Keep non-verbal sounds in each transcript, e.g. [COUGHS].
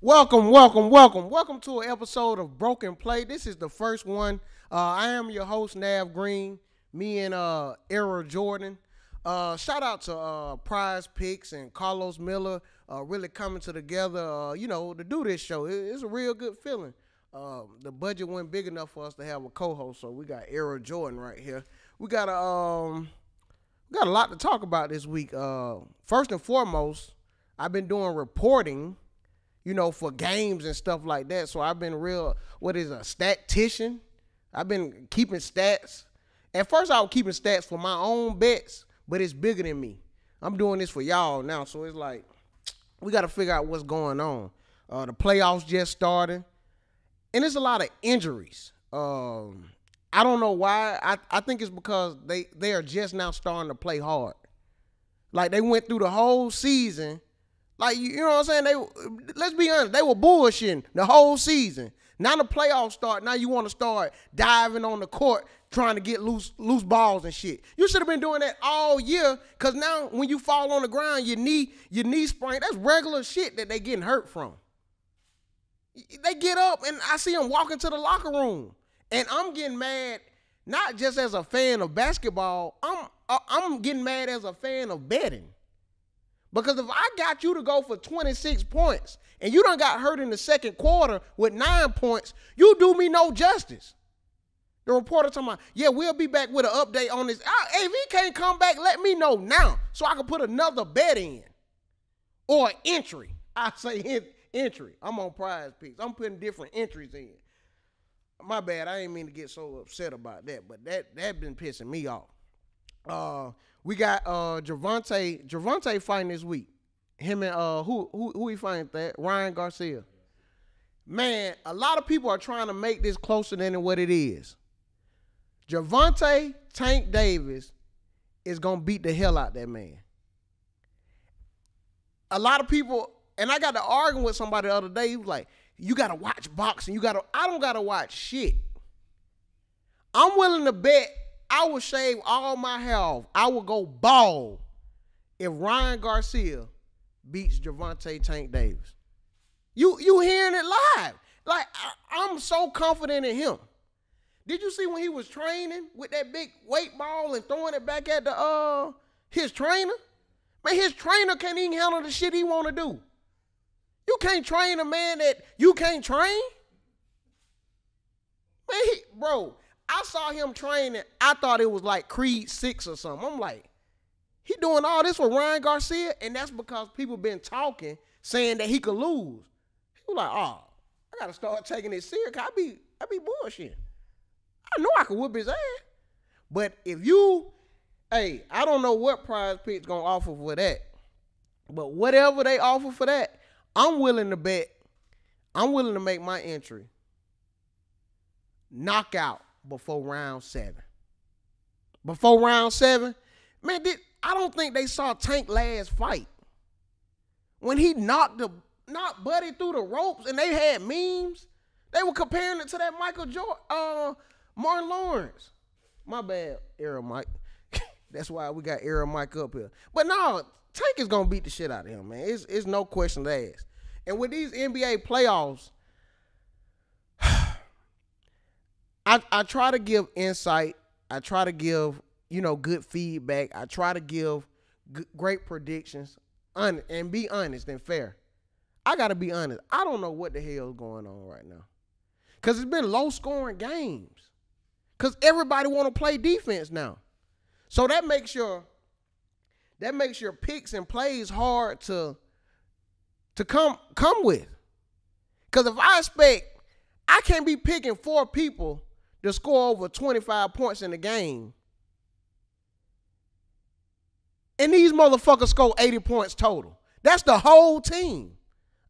Welcome, welcome, welcome, welcome to an episode of Broken Play. This is the first one. Uh, I am your host Navv Greene. Me and uh, Era Jordan. Uh, shout out to uh, Prize Picks and Karlous Miller. Uh, really coming to together. Uh, you know, to do this show. It- it's a real good feeling. Um, the budget wasn't big enough for us to have a co-host, so we got Era Jordan right here. We got a um, we got a lot to talk about this week. Uh, first and foremost, I've been doing reporting, you know, for games and stuff like that. So I've been real. What is a statistician? I've been keeping stats. At first, I was keeping stats for my own bets, but it's bigger than me. I'm doing this for y'all now, so it's like [TSK] we got to figure out what's going on. Uh, the playoffs just started, and there's a lot of injuries. Um, I don't know why. I, I think it's because they they are just now starting to play hard. Like they went through the whole season. Like you, know what I'm saying? They let's be honest, they were bullshitting the whole season. Now the playoffs start. Now you want to start diving on the court trying to get loose loose balls and shit. You should have been doing that all year. Cause now when you fall on the ground, your knee your knee sprain. That's regular shit that they getting hurt from. They get up and I see them walking to the locker room, and I'm getting mad. Not just as a fan of basketball, I'm uh, I'm getting mad as a fan of betting. Because if I got you to go for 26 points and you done got hurt in the second quarter with nine points, you do me no justice. The reporter talking about, yeah, we'll be back with an update on this. Ah, if he can't come back, let me know now so I can put another bet in. Or entry. [LAUGHS] I say en- entry. I'm on prize picks. I'm putting different entries in. My bad. I ain't mean to get so upset about that, but that that been pissing me off. Uh, we got uh Gervonta Gervonta fighting this week. Him and uh who who who he fighting that Ryan Garcia. Man, a lot of people are trying to make this closer than what it is. Gervonta Tank Davis is gonna beat the hell out that man. A lot of people, and I got to arguing with somebody the other day. He was like, "You gotta watch boxing. You gotta. I don't gotta watch shit. I'm willing to bet I will shave all my hair off. I will go bald if Ryan Garcia beats Gervonta Tank Davis. You you hearing it live? Like I, I'm so confident in him. Did you see when he was training with that big weight ball and throwing it back at the uh his trainer? Man, his trainer can't even handle the shit he want to do. You can't train a man that you can't train. Man, he, bro, I saw him training. I thought it was like Creed Six or something. I'm like, he doing all this with Ryan Garcia, and that's because people been talking, saying that he could lose. He was like, oh, I gotta start taking it serious. I be, I be bullshitting. I know I could whoop his ass, but if you, hey, I don't know what Prize Picks gonna offer for that, but whatever they offer for that, I'm willing to bet. I'm willing to make my entry knockout before round seven. Before round seven, man, did I don't think they saw Tank last fight. When he knocked the knocked Buddy through the ropes and they had memes, they were comparing it to that Michael Jordan, uh, Martin Lawrence. My bad, Era Mike. [LAUGHS] That's why we got Era Mike up here. But no, Tank is gonna beat the shit out of him, man. It's it's no question to ask. And with these NBA playoffs, I, I try to give insight. I try to give, you know, good feedback. I try to give g- great predictions un- and be honest and fair. I got to be honest. I don't know what the hell is going on right now. Cuz it's been low scoring games. Cuz everybody want to play defense now. So that makes your that makes your picks and plays hard to to come come with. Cuz if I expect I can't be picking four people to score over 25 points in the game. And these motherfuckers score 80 points total. That's the whole team.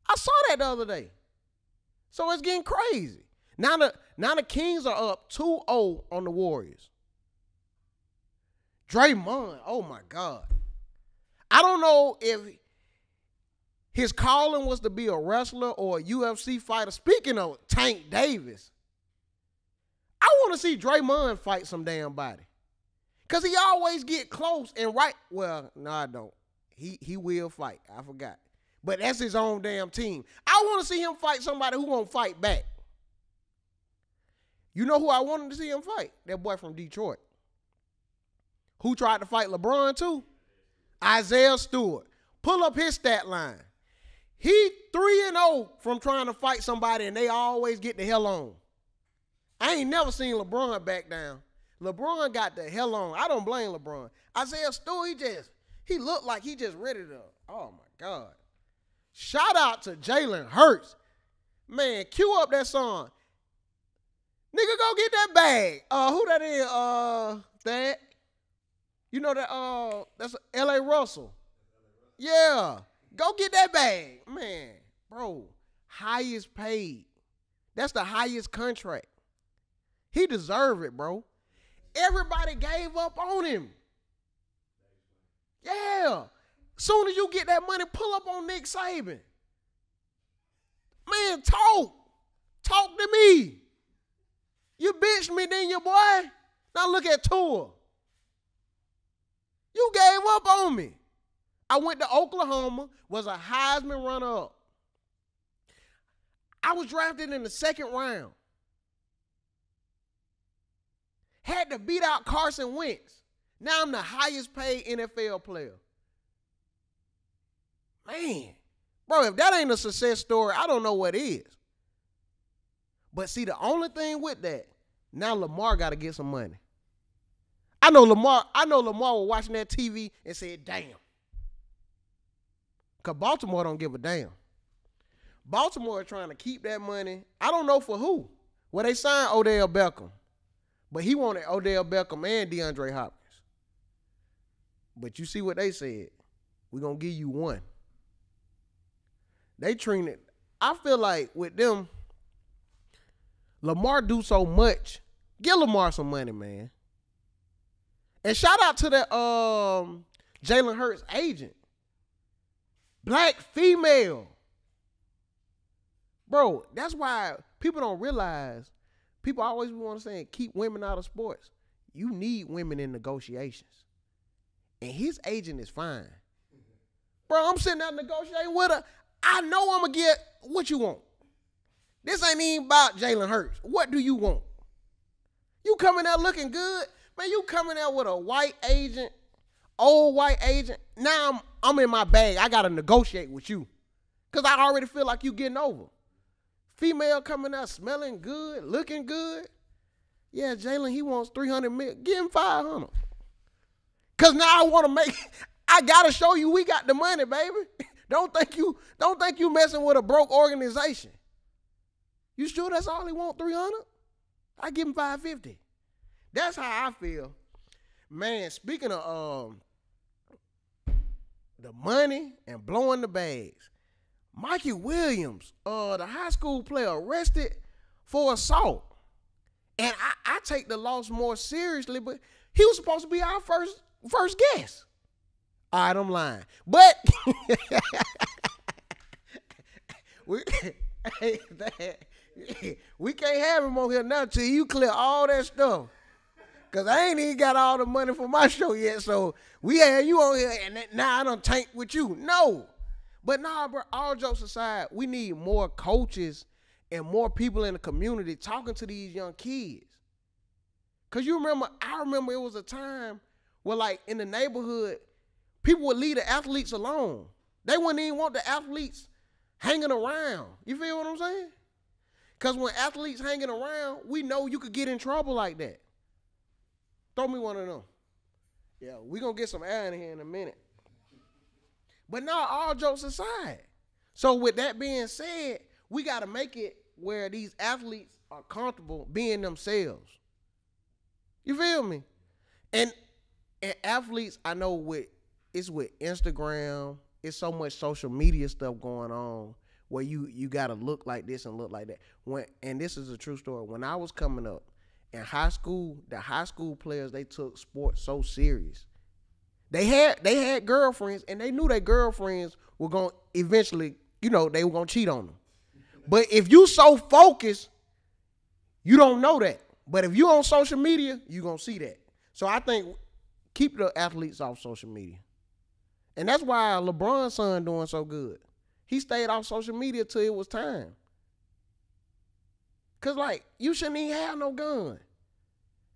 I saw that the other day. So it's getting crazy. Now the now the Kings are up 2-0 on the Warriors. Draymond, oh my God. I don't know if his calling was to be a wrestler or a UFC fighter. Speaking of Tank Davis, I want to see Draymond fight some damn body. Cause he always get close and right. Well, no, I don't. He he will fight. I forgot. But that's his own damn team. I want to see him fight somebody who won't fight back. You know who I wanted to see him fight? That boy from Detroit. Who tried to fight LeBron too? Isaiah Stewart. Pull up his stat line. He 3 and 0 from trying to fight somebody and they always get the hell on. I ain't never seen LeBron back down. LeBron got the hell on. I don't blame LeBron. Isaiah Stewart, he just he looked like he just ready to. Oh my God. Shout out to Jalen Hurts. Man, cue up that song. Nigga, go get that bag. Uh, who that is? Uh, that. You know that? Uh, that's L.A. Russell. Yeah, go get that bag, man, bro. Highest paid. That's the highest contract. He deserved it, bro. Everybody gave up on him. Yeah. Soon as you get that money, pull up on Nick Saban. Man, talk. Talk to me. You bitched me, then your boy. Now look at Tua. You gave up on me. I went to Oklahoma, was a Heisman runner up. I was drafted in the second round. Had to beat out Carson Wentz. Now I'm the highest paid NFL player. Man, bro, if that ain't a success story, I don't know what is. But see, the only thing with that, now Lamar got to get some money. I know Lamar, I know Lamar was watching that TV and said, damn. Because Baltimore don't give a damn. Baltimore is trying to keep that money. I don't know for who. Well, they signed Odell Beckham. But he wanted Odell Beckham and DeAndre Hopkins. But you see what they said. We're to give you one. They treated, I feel like with them, Lamar do so much. Give Lamar some money, man. And shout out to the um Jalen Hurts agent. Black female. Bro, that's why people don't realize people always want to say keep women out of sports. You need women in negotiations. And his agent is fine. Bro, I'm sitting there negotiating with her. I know I'm gonna get what you want. This ain't even about Jalen Hurts. What do you want? You coming out looking good? Man, you coming out with a white agent, old white agent. Now I'm I'm in my bag. I gotta negotiate with you. Cause I already feel like you getting over. Female coming out smelling good, looking good. Yeah, Jalen, he wants 300 mil. Give him 500. Cause now I want to make [LAUGHS] I gotta show you we got the money, baby. [LAUGHS] Don't think you don't think you messing with a broke organization. You sure that's all he want? 300? I give him 550. That's how I feel. Man, speaking of um the money and blowing the bags, Mikey Williams, uh, the high school player, arrested for assault. And I, I take the loss more seriously, but he was supposed to be our first first guest. All right, I'm lying. But [LAUGHS] we, [LAUGHS] we can't have him on here now till you clear all that stuff. Cause I ain't even got all the money for my show yet. So we had you on here and now I don't tank with you. No. But nah, bro, all jokes aside, we need more coaches and more people in the community talking to these young kids. Cause you remember, I remember it was a time where like in the neighborhood, people would leave the athletes alone. They wouldn't even want the athletes hanging around. You feel what I'm saying? Because when athletes hanging around, we know you could get in trouble like that. Throw me one of them. Yeah, we to get some air in here in a minute. But now, all jokes aside. So, with that being said, we got to make it where these athletes are comfortable being themselves. You feel me? And and athletes, I know with it's with Instagram, it's so much social media stuff going on where you you gotta look like this and look like that. When and this is a true story. When I was coming up in high school, the high school players they took sports so serious. They had they had girlfriends and they knew their girlfriends were gonna eventually, you know, they were gonna cheat on them. But if you so focused, you don't know that. But if you on social media, you gonna see that. So I think keep the athletes off social media. And that's why LeBron's son doing so good. He stayed off social media till it was time. Cause like you shouldn't even have no gun.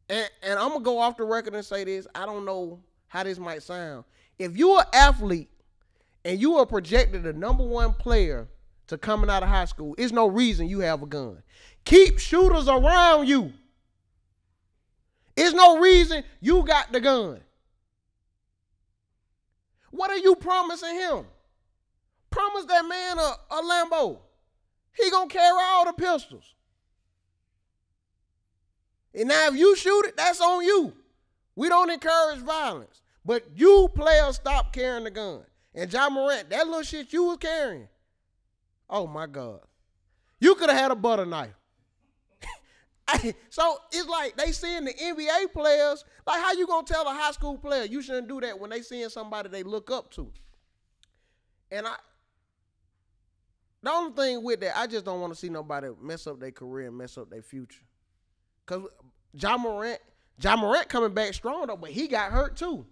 And and I'm gonna go off the record and say this. I don't know how this might sound. If you're an athlete and you are projected the number one player to coming out of high school, it's no reason you have a gun. Keep shooters around you. It's no reason you got the gun. What are you promising him? Promise that man a, a Lambo. He gonna carry all the pistols. And now if you shoot it, that's on you. We don't encourage violence. But you players stop carrying the gun. And John Morant, that little shit you was carrying. Oh my God. You could have had a butter knife. [LAUGHS] so it's like they seeing the NBA players. Like how you gonna tell a high school player you shouldn't do that when they seeing somebody they look up to? And I the only thing with that, I just don't want to see nobody mess up their career and mess up their future. Cause John Morant, John Morant coming back strong though, but he got hurt too.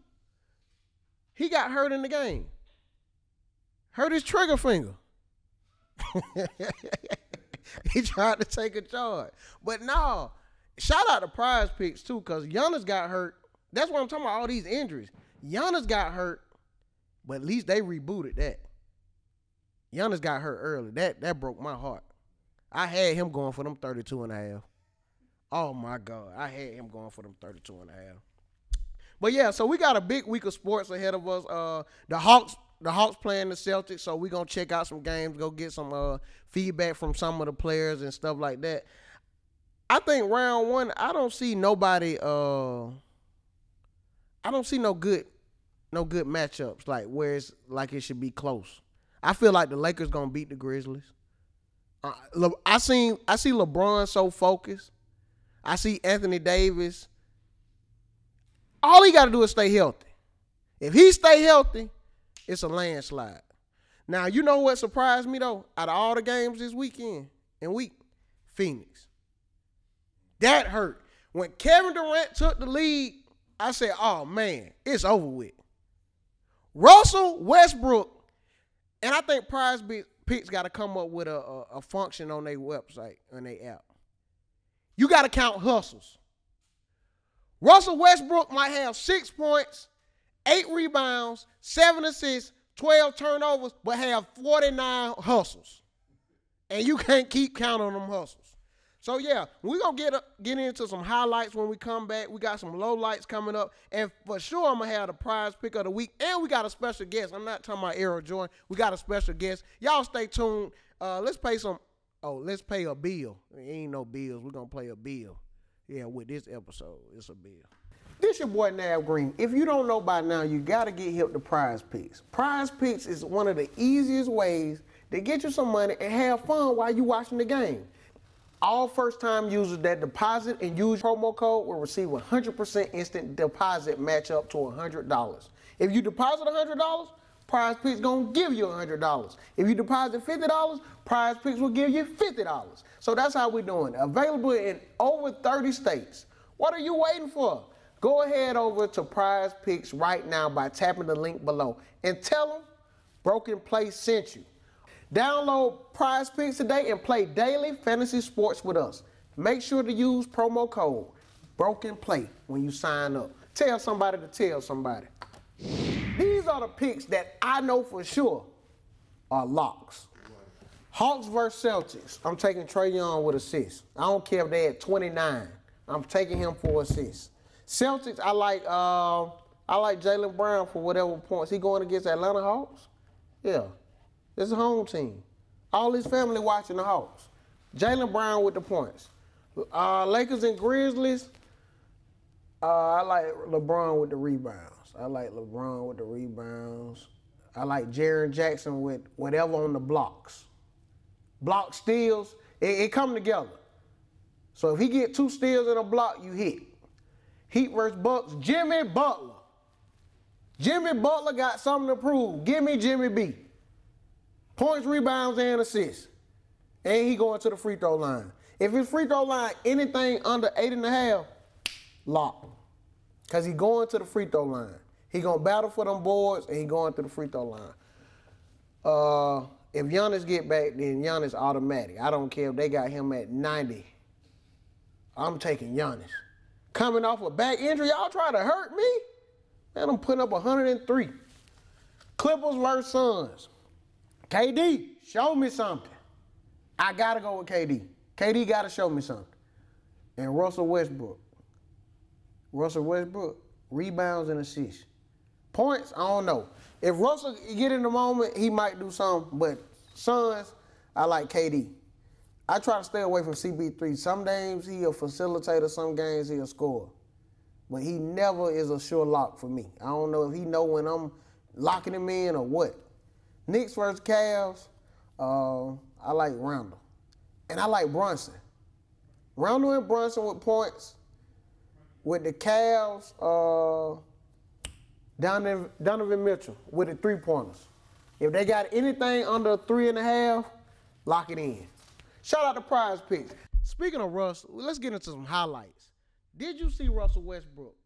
He got hurt in the game. Hurt his trigger finger. [LAUGHS] he tried to take a charge. But no, shout out to prize picks too, because Giannis got hurt. That's what I'm talking about, all these injuries. Giannis got hurt, but at least they rebooted that. Giannis got hurt early. That that broke my heart. I had him going for them 32 and a half. Oh my God. I had him going for them 32 and a half. But yeah, so we got a big week of sports ahead of us. Uh the Hawks the Hawks playing the Celtics, so we're gonna check out some games, go get some uh, feedback from some of the players and stuff like that. I think round one, I don't see nobody uh I don't see no good no good matchups like where it's like it should be close. I feel like the Lakers gonna beat the Grizzlies. Uh, I seen I see LeBron so focused. I see Anthony Davis. All he got to do is stay healthy. If he stay healthy, it's a landslide. Now, you know what surprised me though? Out of all the games this weekend and week, Phoenix. That hurt. When Kevin Durant took the lead, I said, oh man, it's over with. Russell Westbrook, and I think Prize Picks got to come up with a, a, a function on their website, on their app. You got to count hustles. Russell Westbrook might have six points, eight rebounds, seven assists, 12 turnovers, but have 49 hustles. And you can't keep counting them hustles. So yeah, we're gonna get get into some highlights when we come back. We got some low lights coming up, and for sure I'm gonna have the prize pick of the week, and we got a special guest. I'm not talking about Errol Jordan. We got a special guest. Y'all stay tuned. Uh, let's pay some. Oh, let's pay a bill. There ain't no bills. We're gonna play a bill. Yeah, with this episode, it's a bill. This your boy Navv Greene. If you don't know by now, you gotta get hip to Prize Picks. Prize Picks is one of the easiest ways to get you some money and have fun while you watching the game. All first-time users that deposit and use promo code will receive 100% instant deposit match up to $100. If you deposit $100, Prize Picks gonna give you $100. If you deposit $50, Prize Picks will give you $50. So that's how we're doing. Available in over 30 states. What are you waiting for? Go ahead over to Prize Picks right now by tapping the link below and tell them Broken Play sent you. Download Prize Picks today and play daily fantasy sports with us. Make sure to use promo code Broken Play when you sign up. Tell somebody to tell somebody. The picks that I know for sure are locks. Hawks versus Celtics. I'm taking Trae Young with assists. I don't care if they at 29. I'm taking him for assists. Celtics, I like uh, I like Jaylen Brown for whatever points. He going against Atlanta Hawks? Yeah. It's a home team. All his family watching the Hawks. Jaylen Brown with the points. Uh, Lakers and Grizzlies, uh, I like LeBron with the rebounds. I like LeBron with the rebounds. I like Jaren Jackson with whatever on the blocks. Block steals, it, it come together. So if he get two steals in a block, you hit. Heat versus Bucks, Jimmy Butler. Jimmy Butler got something to prove. Give me Jimmy B. Points, rebounds, and assists. And he going to the free throw line. If his free throw line anything under eight and a half, lock. Because he going to the free throw line. He to battle for them boards, and he going to the free throw line. Uh, if Giannis get back, then Giannis automatic. I don't care if they got him at 90. I'm taking Giannis. Coming off a back injury, y'all try to hurt me? Man, I'm putting up 103. Clippers versus Suns. KD, show me something. I gotta go with KD. KD gotta show me something. And Russell Westbrook. Russell Westbrook, rebounds and assists. Points, I don't know. If Russell get in the moment, he might do something. But Suns, I like KD. I try to stay away from CP3. Some games he a facilitator, some games he a scorer. But he never is a sure lock for me. I don't know if he know when I'm locking him in or what. Knicks versus Cavs, uh, I like Randle. And I like Brunson. Randle and Brunson with points. With the Cavs, uh, Donovan, Donovan Mitchell with the three pointers. If they got anything under three and a half, lock it in. Shout out to Prize Picks. Speaking of Russ, let's get into some highlights. Did you see Russell Westbrook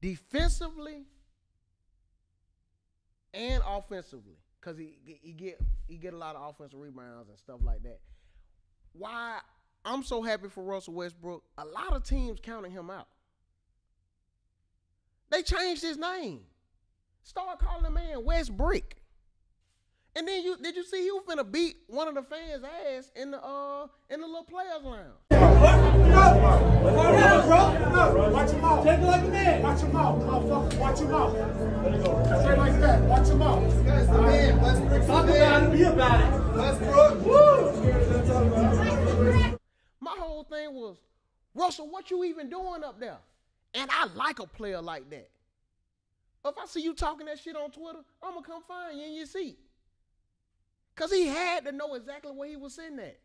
defensively and offensively? Because he he get he get a lot of offensive rebounds and stuff like that. Why I'm so happy for Russell Westbrook. A lot of teams counting him out. They changed his name. Start calling the man West Brick. And then you did you see he was finna beat one of the fans' ass in the uh in the little players lounge. Watch your mouth. Take it like a man. Watch your mouth, motherfucker. Watch your mouth. Say it like that. Watch your mouth. That's the man. Westbrook's the Talk man. about it. Be about it. Westbrook. Woo! My whole thing was, Russell, what you even doing up there? And I like a player like that. If I see you talking that shit on Twitter, I'm gonna come find you in your seat. Cause he had to know exactly where he was sitting at.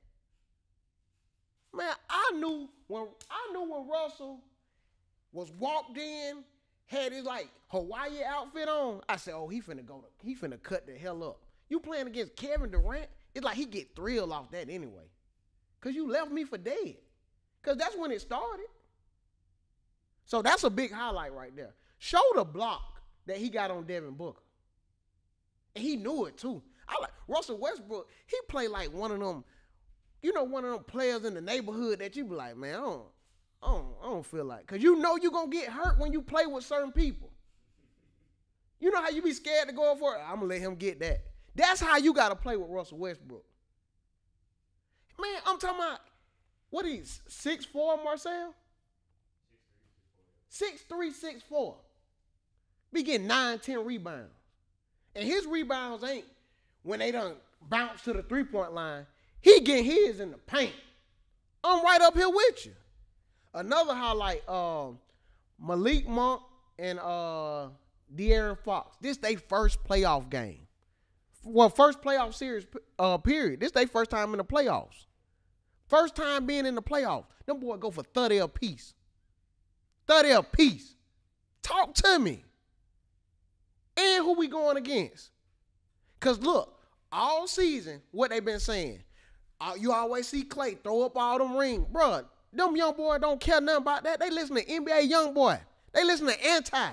Man, I knew when I knew when Russell was walked in, had his like Hawaii outfit on. I said, "Oh, he finna go. To, he finna cut the hell up." You playing against Kevin Durant? It's like he get thrilled off that anyway. Cause you left me for dead. Cause that's when it started. So that's a big highlight right there. Show the block that he got on Devin Booker. And he knew it too. I like Russell Westbrook, he played like one of them, you know, one of them players in the neighborhood that you be like, man, I don't, I don't, I don't feel like. Cause you know you're gonna get hurt when you play with certain people. You know how you be scared to go for it? I'm gonna let him get that. That's how you gotta play with Russell Westbrook. Man, I'm talking about what is six four Marcel? Six three, six four. Be getting nine, ten rebounds. And his rebounds ain't when they done bounce to the three-point line. He getting his in the paint. I'm right up here with you. Another highlight, um, Malik Monk and uh De'Aaron Fox. This they first playoff game. Well, first playoff series uh period. This they first time in the playoffs. First time being in the playoffs. Them boy go for 30 apiece. 30 apiece. Talk to me. And who we going against? Cause look, all season, what they been saying. Uh, you always see Clay throw up all them rings. Bruh, them young boy don't care nothing about that. They listen to NBA young boy. They listen to anti.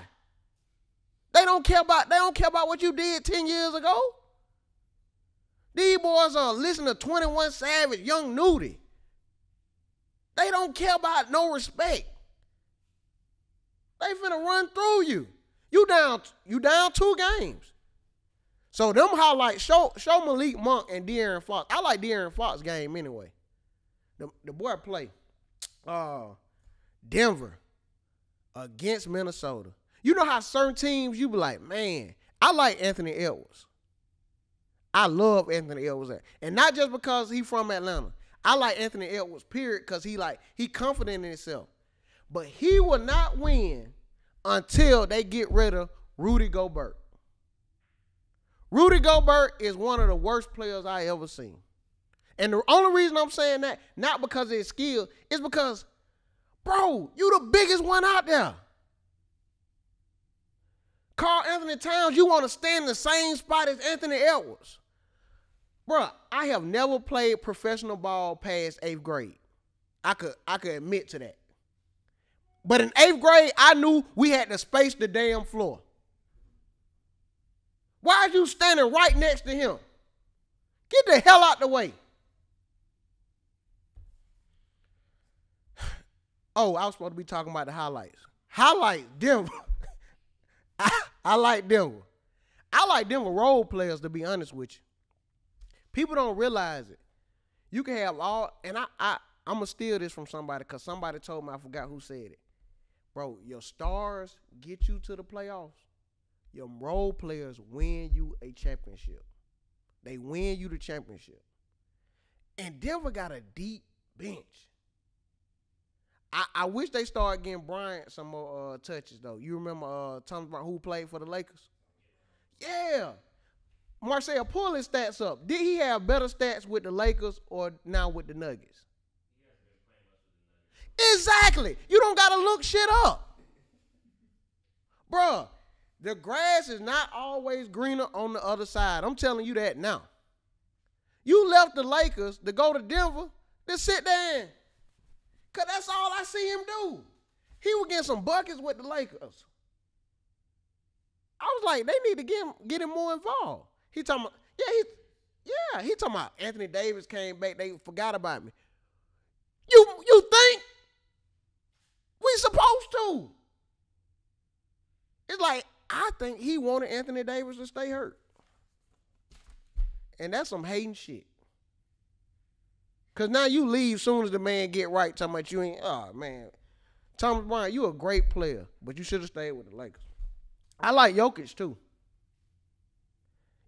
They don't care about they don't care about what you did 10 years ago. These boys are listening to 21 Savage, Young Nudy. They don't care about no respect. They finna run through you. You down, you down two games. So them highlights show show Malik Monk and De'Aaron Fox. I like De'Aaron Fox game anyway. The the boy play. Uh Denver against Minnesota. You know how certain teams you be like, man, I like Anthony Edwards. I love Anthony Edwards. And not just because he from Atlanta. I like Anthony Edwards, period, because he like he confident in himself. But he will not win until they get rid of Rudy Gobert. Rudy Gobert is one of the worst players I ever seen. And the only reason I'm saying that, not because of his skill, is because, bro, you the biggest one out there. Karl Anthony Towns, you want to stand in the same spot as Anthony Edwards. Bruh, I have never played professional ball past eighth grade. I could I could admit to that. But in eighth grade, I knew we had to space the damn floor. Why are you standing right next to him? Get the hell out the way. [SIGHS] Oh, I was supposed to be talking about the highlights. Highlight Denver. [LAUGHS] I, I like Denver. I like Denver role players, to be honest with you. People don't realize it. You can have all, and I, I, I'm gonna steal this from somebody because somebody told me I forgot who said it. Bro, your stars get you to the playoffs. Your role players win you a championship. They win you the championship. And Denver got a deep bench. I, I wish they start getting Bryant some more uh, touches though. You remember uh, Thomas Bryant who played for the Lakers? Yeah. Marcel, pull his stats up. Did he have better stats with the Lakers or now with the Nuggets? Exactly. You don't gotta look shit up. Bruh, the grass is not always greener on the other side. I'm telling you that now. You left the Lakers to go to Denver, to sit there. Cause that's all I see him do. He was getting some buckets with the Lakers. I was like, they need to get him, get him more involved. He talking about, yeah, he, yeah, he talking about Anthony Davis came back. They forgot about me. You, you think we supposed to? It's like I think he wanted Anthony Davis to stay hurt, and that's some hating shit. Cause now you leave soon as the man get right. Talking about you ain't. Oh man, Thomas Bryant, you a great player, but you should have stayed with the Lakers. I like Jokic too.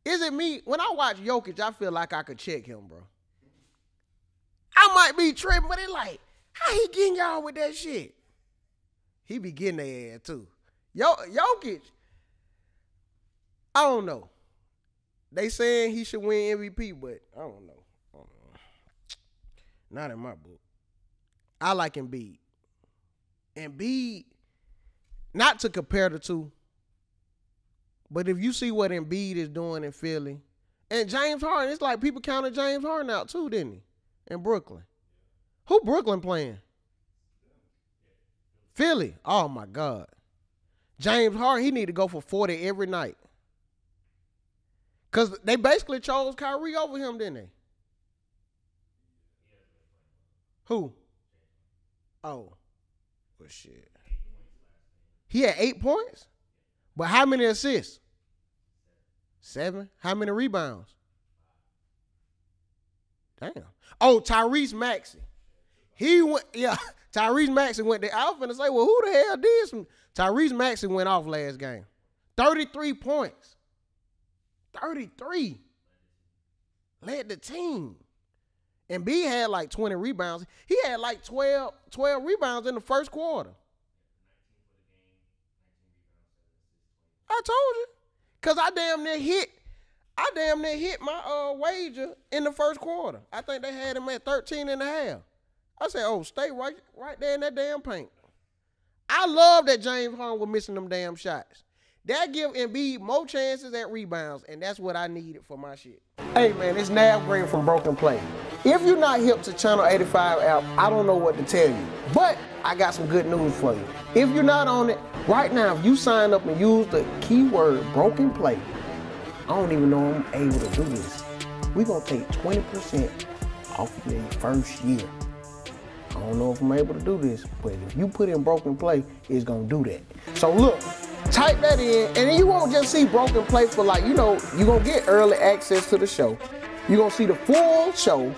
Is it me? When I watch Jokic, I feel like I could check him, bro. I might be tripping, but it like, how he getting y'all with that shit? He be getting their ass too. Yo, Jokic, I don't know. They saying he should win MVP, but I don't know. I don't know. Not in my book. I like Embiid. Embiid, not to compare the two, but if you see what Embiid is doing in Philly, and James Harden, it's like people counted James Harden out too, didn't he? In Brooklyn. Who Brooklyn playing? Philly. Oh my God. James Harden, he need to go for 40 every night. Cause they basically chose Kyrie over him, didn't they? Who? Oh. Well shit. He had eight points? But how many assists? Seven. How many rebounds? Damn. Oh, Tyrese Maxey. He went, yeah. Tyrese Maxey went there. I was say, well, who the hell did some? Tyrese Maxey went off last game. 33 points. 33. Led the team. Embiid had like 20 rebounds. He had like 12, 12 rebounds in the first quarter. I told you. Cause I damn near hit, I damn near hit my uh wager in the first quarter. I think they had him at 13 and a half. I said, oh, stay right right there in that damn paint. I love that James Harden was missing them damn shots. That give Embiid more chances at rebounds, and that's what I needed for my shit. Hey man, it's Navv Greene from Broken Play. If you're not hip to Channel 85 app, I don't know what to tell you. But I got some good news for you. If you're not on it, right now, if you sign up and use the keyword Broken Play, I don't even know I'm able to do this. We're gonna take 20% off of your first year. I don't know if I'm able to do this, but if you put in Broken Play, it's gonna do that. So look, type that in, and you won't just see Broken Play for like, you know, you're gonna get early access to the show. You're gonna see the full show,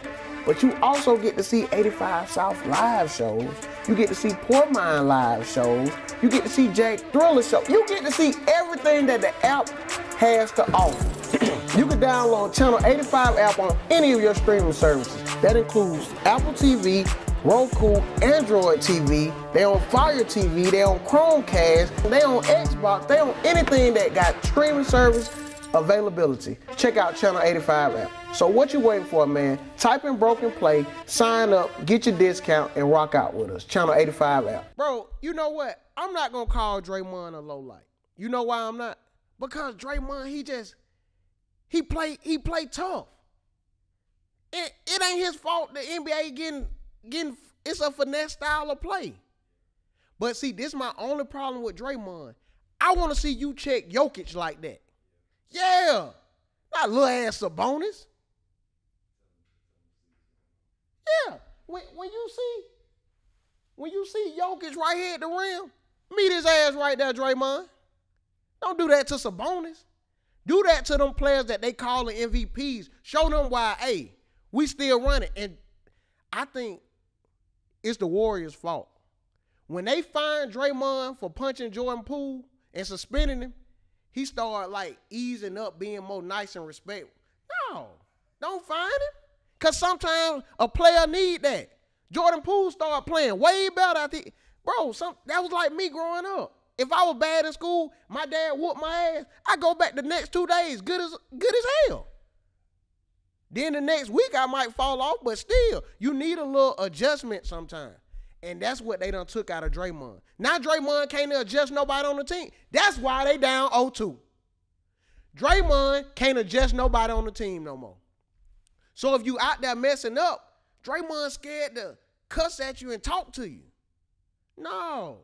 but you also get to see 85 South live shows. You get to see Poor Mind live shows. You get to see Jack Thriller show. You get to see everything that the app has to offer. [CLEARS THROAT] you can download Channel 85 app on any of your streaming services. That includes Apple TV, Roku, Android TV, they on Fire TV, they on Chromecast, they on Xbox, they on anything that got streaming service availability. Check out Channel 85 app. So what you waiting for, man? Type in Broken Play, sign up, get your discount, and rock out with us. Channel 85 app. Bro, you know what? I'm not gonna call Draymond a low light. You know why I'm not? Because Draymond, he just he play he play tough. It, it ain't his fault the NBA getting getting it's a finesse style of play. But see, this is my only problem with Draymond. I want to see you check Jokic like that. Yeah. Not little ass Sabonis. Yeah. When, when you see when you see Jokic right here at the rim, meet his ass right there, Draymond. Don't do that to Sabonis. Do that to them players that they calling MVPs. Show them why, hey, we still running. And I think it's the Warriors' fault. When they fined Draymond for punching Jordan Poole and suspending him, he started like easing up, being more nice and respectful. No, don't find him. Cause sometimes a player need that. Jordan Poole started playing way better. I think, bro, some that was like me growing up. If I was bad in school, my dad whooped my ass. I go back the next two days, good as good as hell. Then the next week I might fall off, but still, you need a little adjustment sometimes. And that's what they done took out of Draymond. Now Draymond can't adjust nobody on the team. That's why they down 0-2. Draymond can't adjust nobody on the team no more. So if you out there messing up, Draymond scared to cuss at you and talk to you. No.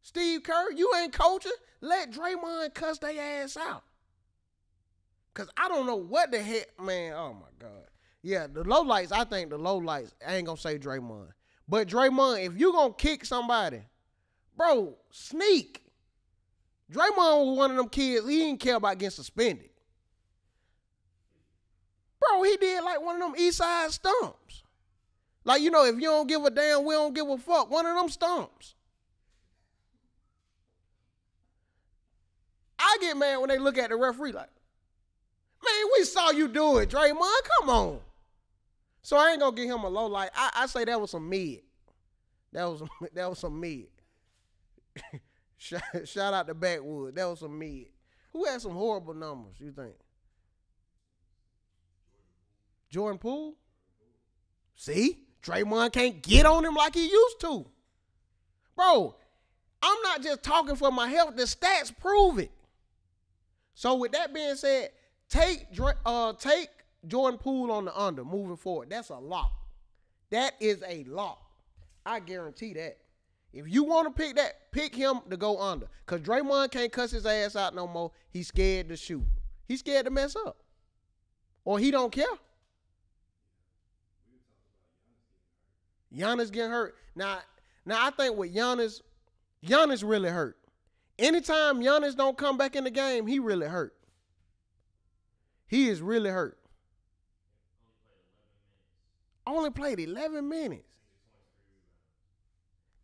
Steve Kerr, you ain't coaching. Let Draymond cuss their ass out. Cause I don't know what the heck, man. Oh my God. Yeah, the low lights, I think the low lights, I ain't gonna say Draymond. But Draymond, if you gonna kick somebody, bro, sneak. Draymond was one of them kids, he didn't care about getting suspended. Bro, he did like one of them east side stumps. Like, you know, if you don't give a damn, we don't give a fuck. One of them stumps. I get mad when they look at the referee like, man, we saw you do it, Draymond. Come on. So I ain't gonna give him a low light. I, I say that was some mid. That was [LAUGHS] that was some mid. [LAUGHS] shout, shout out to Backwood. That was some mid. Who had some horrible numbers? You think? Jordan Poole. See, Draymond can't get on him like he used to. Bro, I'm not just talking for my health. The stats prove it. So with that being said, take uh take Jordan Poole on the under moving forward. That's a lock. That is a lock. I guarantee that. If you want to pick that, pick him to go under. Cause Draymond can't cuss his ass out no more. He's scared to shoot. He's scared to mess up. Or he don't care. Giannis getting hurt. Now, now I think with Giannis, Giannis really hurt. Anytime Giannis don't come back in the game, he really hurt. He is really hurt. Only played 11 minutes.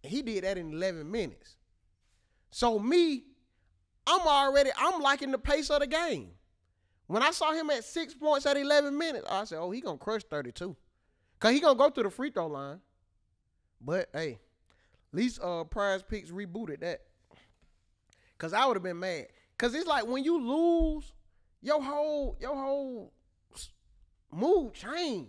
And he did that in 11 minutes. So me, I'm already, I'm liking the pace of the game. When I saw him at six points at 11 minutes, I said, oh, he going to crush 32. Because he going to go through the free throw line. But, hey, at least uh, Prize Picks rebooted that. Cause I would have been mad. Cause it's like when you lose, your whole your whole mood change.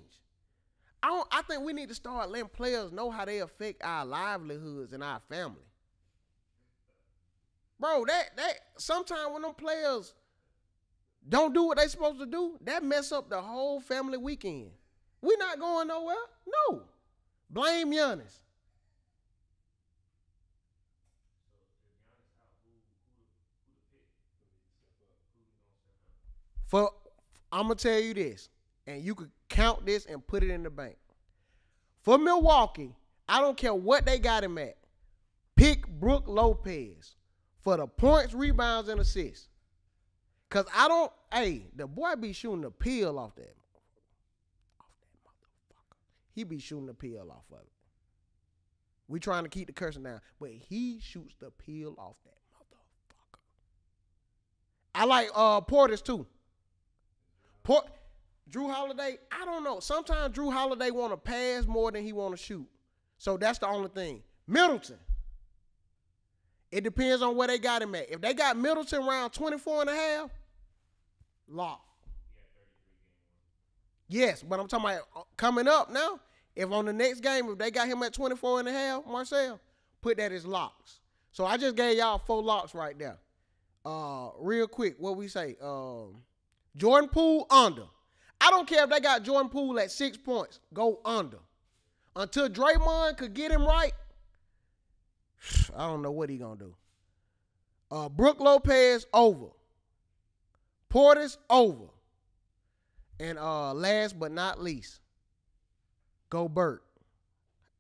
I don't, I think we need to start letting players know how they affect our livelihoods and our family. Bro, that that sometimes when them players don't do what they supposed to do, that mess up the whole family weekend. We not going nowhere. No. Blame Giannis. For I'm gonna tell you this, and you could count this and put it in the bank. For Milwaukee, I don't care what they got him at. Pick Brook Lopez for the points, rebounds, and assists. Cause I don't, hey, the boy be shooting the peel off that. Off that motherfucker. He be shooting the peel off of it. We trying to keep the cursing down, but he shoots the peel off that motherfucker. I like uh Portis too. Port Jrue Holiday, I don't know. Sometimes Jrue Holiday want to pass more than he want to shoot. So that's the only thing. Middleton. It depends on where they got him at. If they got Middleton around 24 and a half, lock. Yes, but I'm talking about uh, coming up now. If on the next game, if they got him at 24 and a half, Marcel, put that as locks. So I just gave y'all four locks right there. Uh, real quick, what we say? Um, Jordan Poole under. I don't care if they got Jordan Poole at six points. Go under. Until Draymond could get him right, [SIGHS] I don't know what he gonna do. Uh, Brook Lopez over. Portis over. And uh, last but not least, go Gobert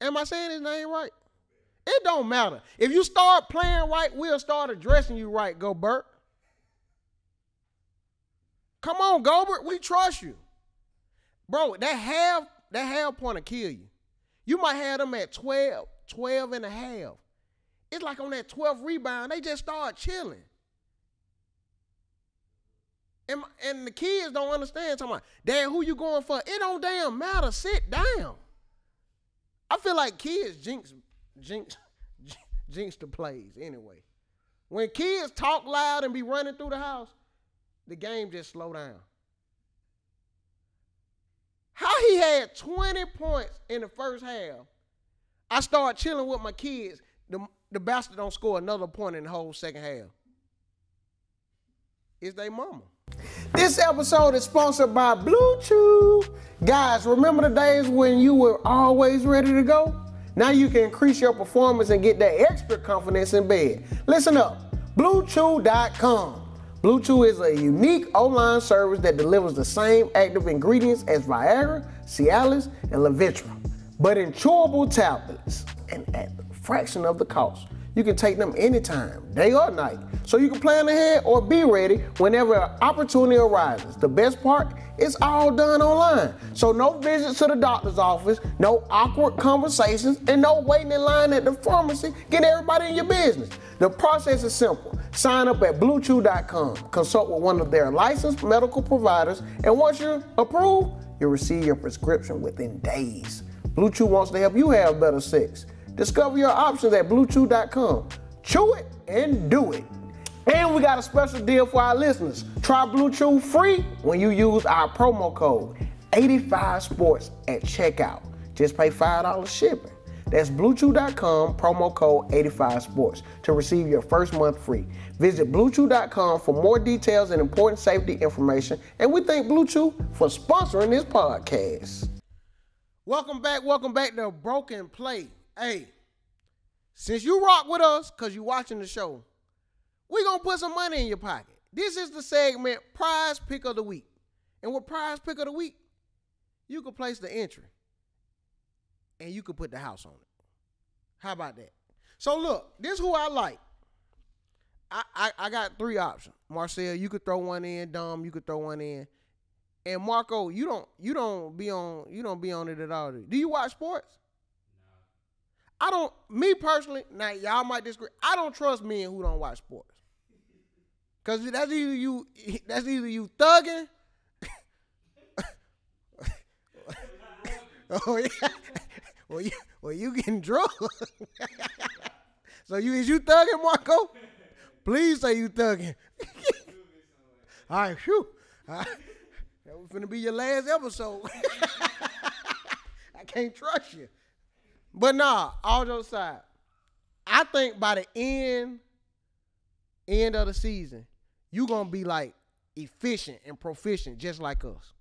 Am I saying his name right? It don't matter. If you start playing right, we'll start addressing you right, go Gobert. Come on, Gobert, we trust you. Bro, that half, that half point to kill you. You might have them at 12, 12 and a half. It's like on that 12th rebound, they just start chilling. And, and the kids don't understand. Talking about, damn, who you going for? It don't damn matter. Sit down. I feel like kids jinx, jinx, [LAUGHS] jinx the plays anyway. When kids talk loud and be running through the house, the game just slowed down. How he had 20 points in the first half. I start chilling with my kids. The, the bastard don't score another point in the whole second half. It's their mama. This episode is sponsored by Blue Chew. Guys, remember the days when you were always ready to go? Now you can increase your performance and get that extra confidence in bed. Listen up, BlueChew.com. Blue Chew is a unique online service that delivers the same active ingredients as Viagra, Cialis, and Levitra, but in chewable tablets and at a fraction of the cost. You can take them anytime, day or night, so you can plan ahead or be ready whenever an opportunity arises. The best part, it's all done online. So no visits to the doctor's office, no awkward conversations, and no waiting in line at the pharmacy. Get everybody in your business. The process is simple. Sign up at bluechew.com, consult with one of their licensed medical providers, and once you're approved, you'll receive your prescription within days. Blue Chew wants to help you have better sex. Discover your options at bluechew.com. Chew it and do it. And we got a special deal for our listeners. Try Blue Chew free when you use our promo code 85sports at checkout. Just pay $5 shipping. That's bluechew.com, promo code 85sports to receive your first month free. Visit bluechew.com for more details and important safety information. And we thank Blue Chew for sponsoring this podcast. Welcome back, welcome back to Broken Play. Hey, since you rock with us because you watching the show, we going to put some money in your pocket. This is the segment Prize Pick of the Week. And with Prize Pick of the Week, you can place the entry and you can put the house on it. How about that? So look, this who I like. I, I, I got three options. Marcel, you could throw one in. Dom, you could throw one in. And Marco, you don't you don't be on you don't be on it at all. Do you watch sports? I don't. Me personally, now y'all might disagree. I don't trust men who don't watch sports. Cause that's either you that's either you thugging. [LAUGHS] oh yeah. Well you well you getting drunk. [LAUGHS] so you is you thugging, Marco? Please say you thugging. [LAUGHS] All right, whew. All right. That was gonna be your last episode. I can't trust you. But nah, all jokes aside, I think by the end, end of the season, you gonna be like efficient and proficient just like us.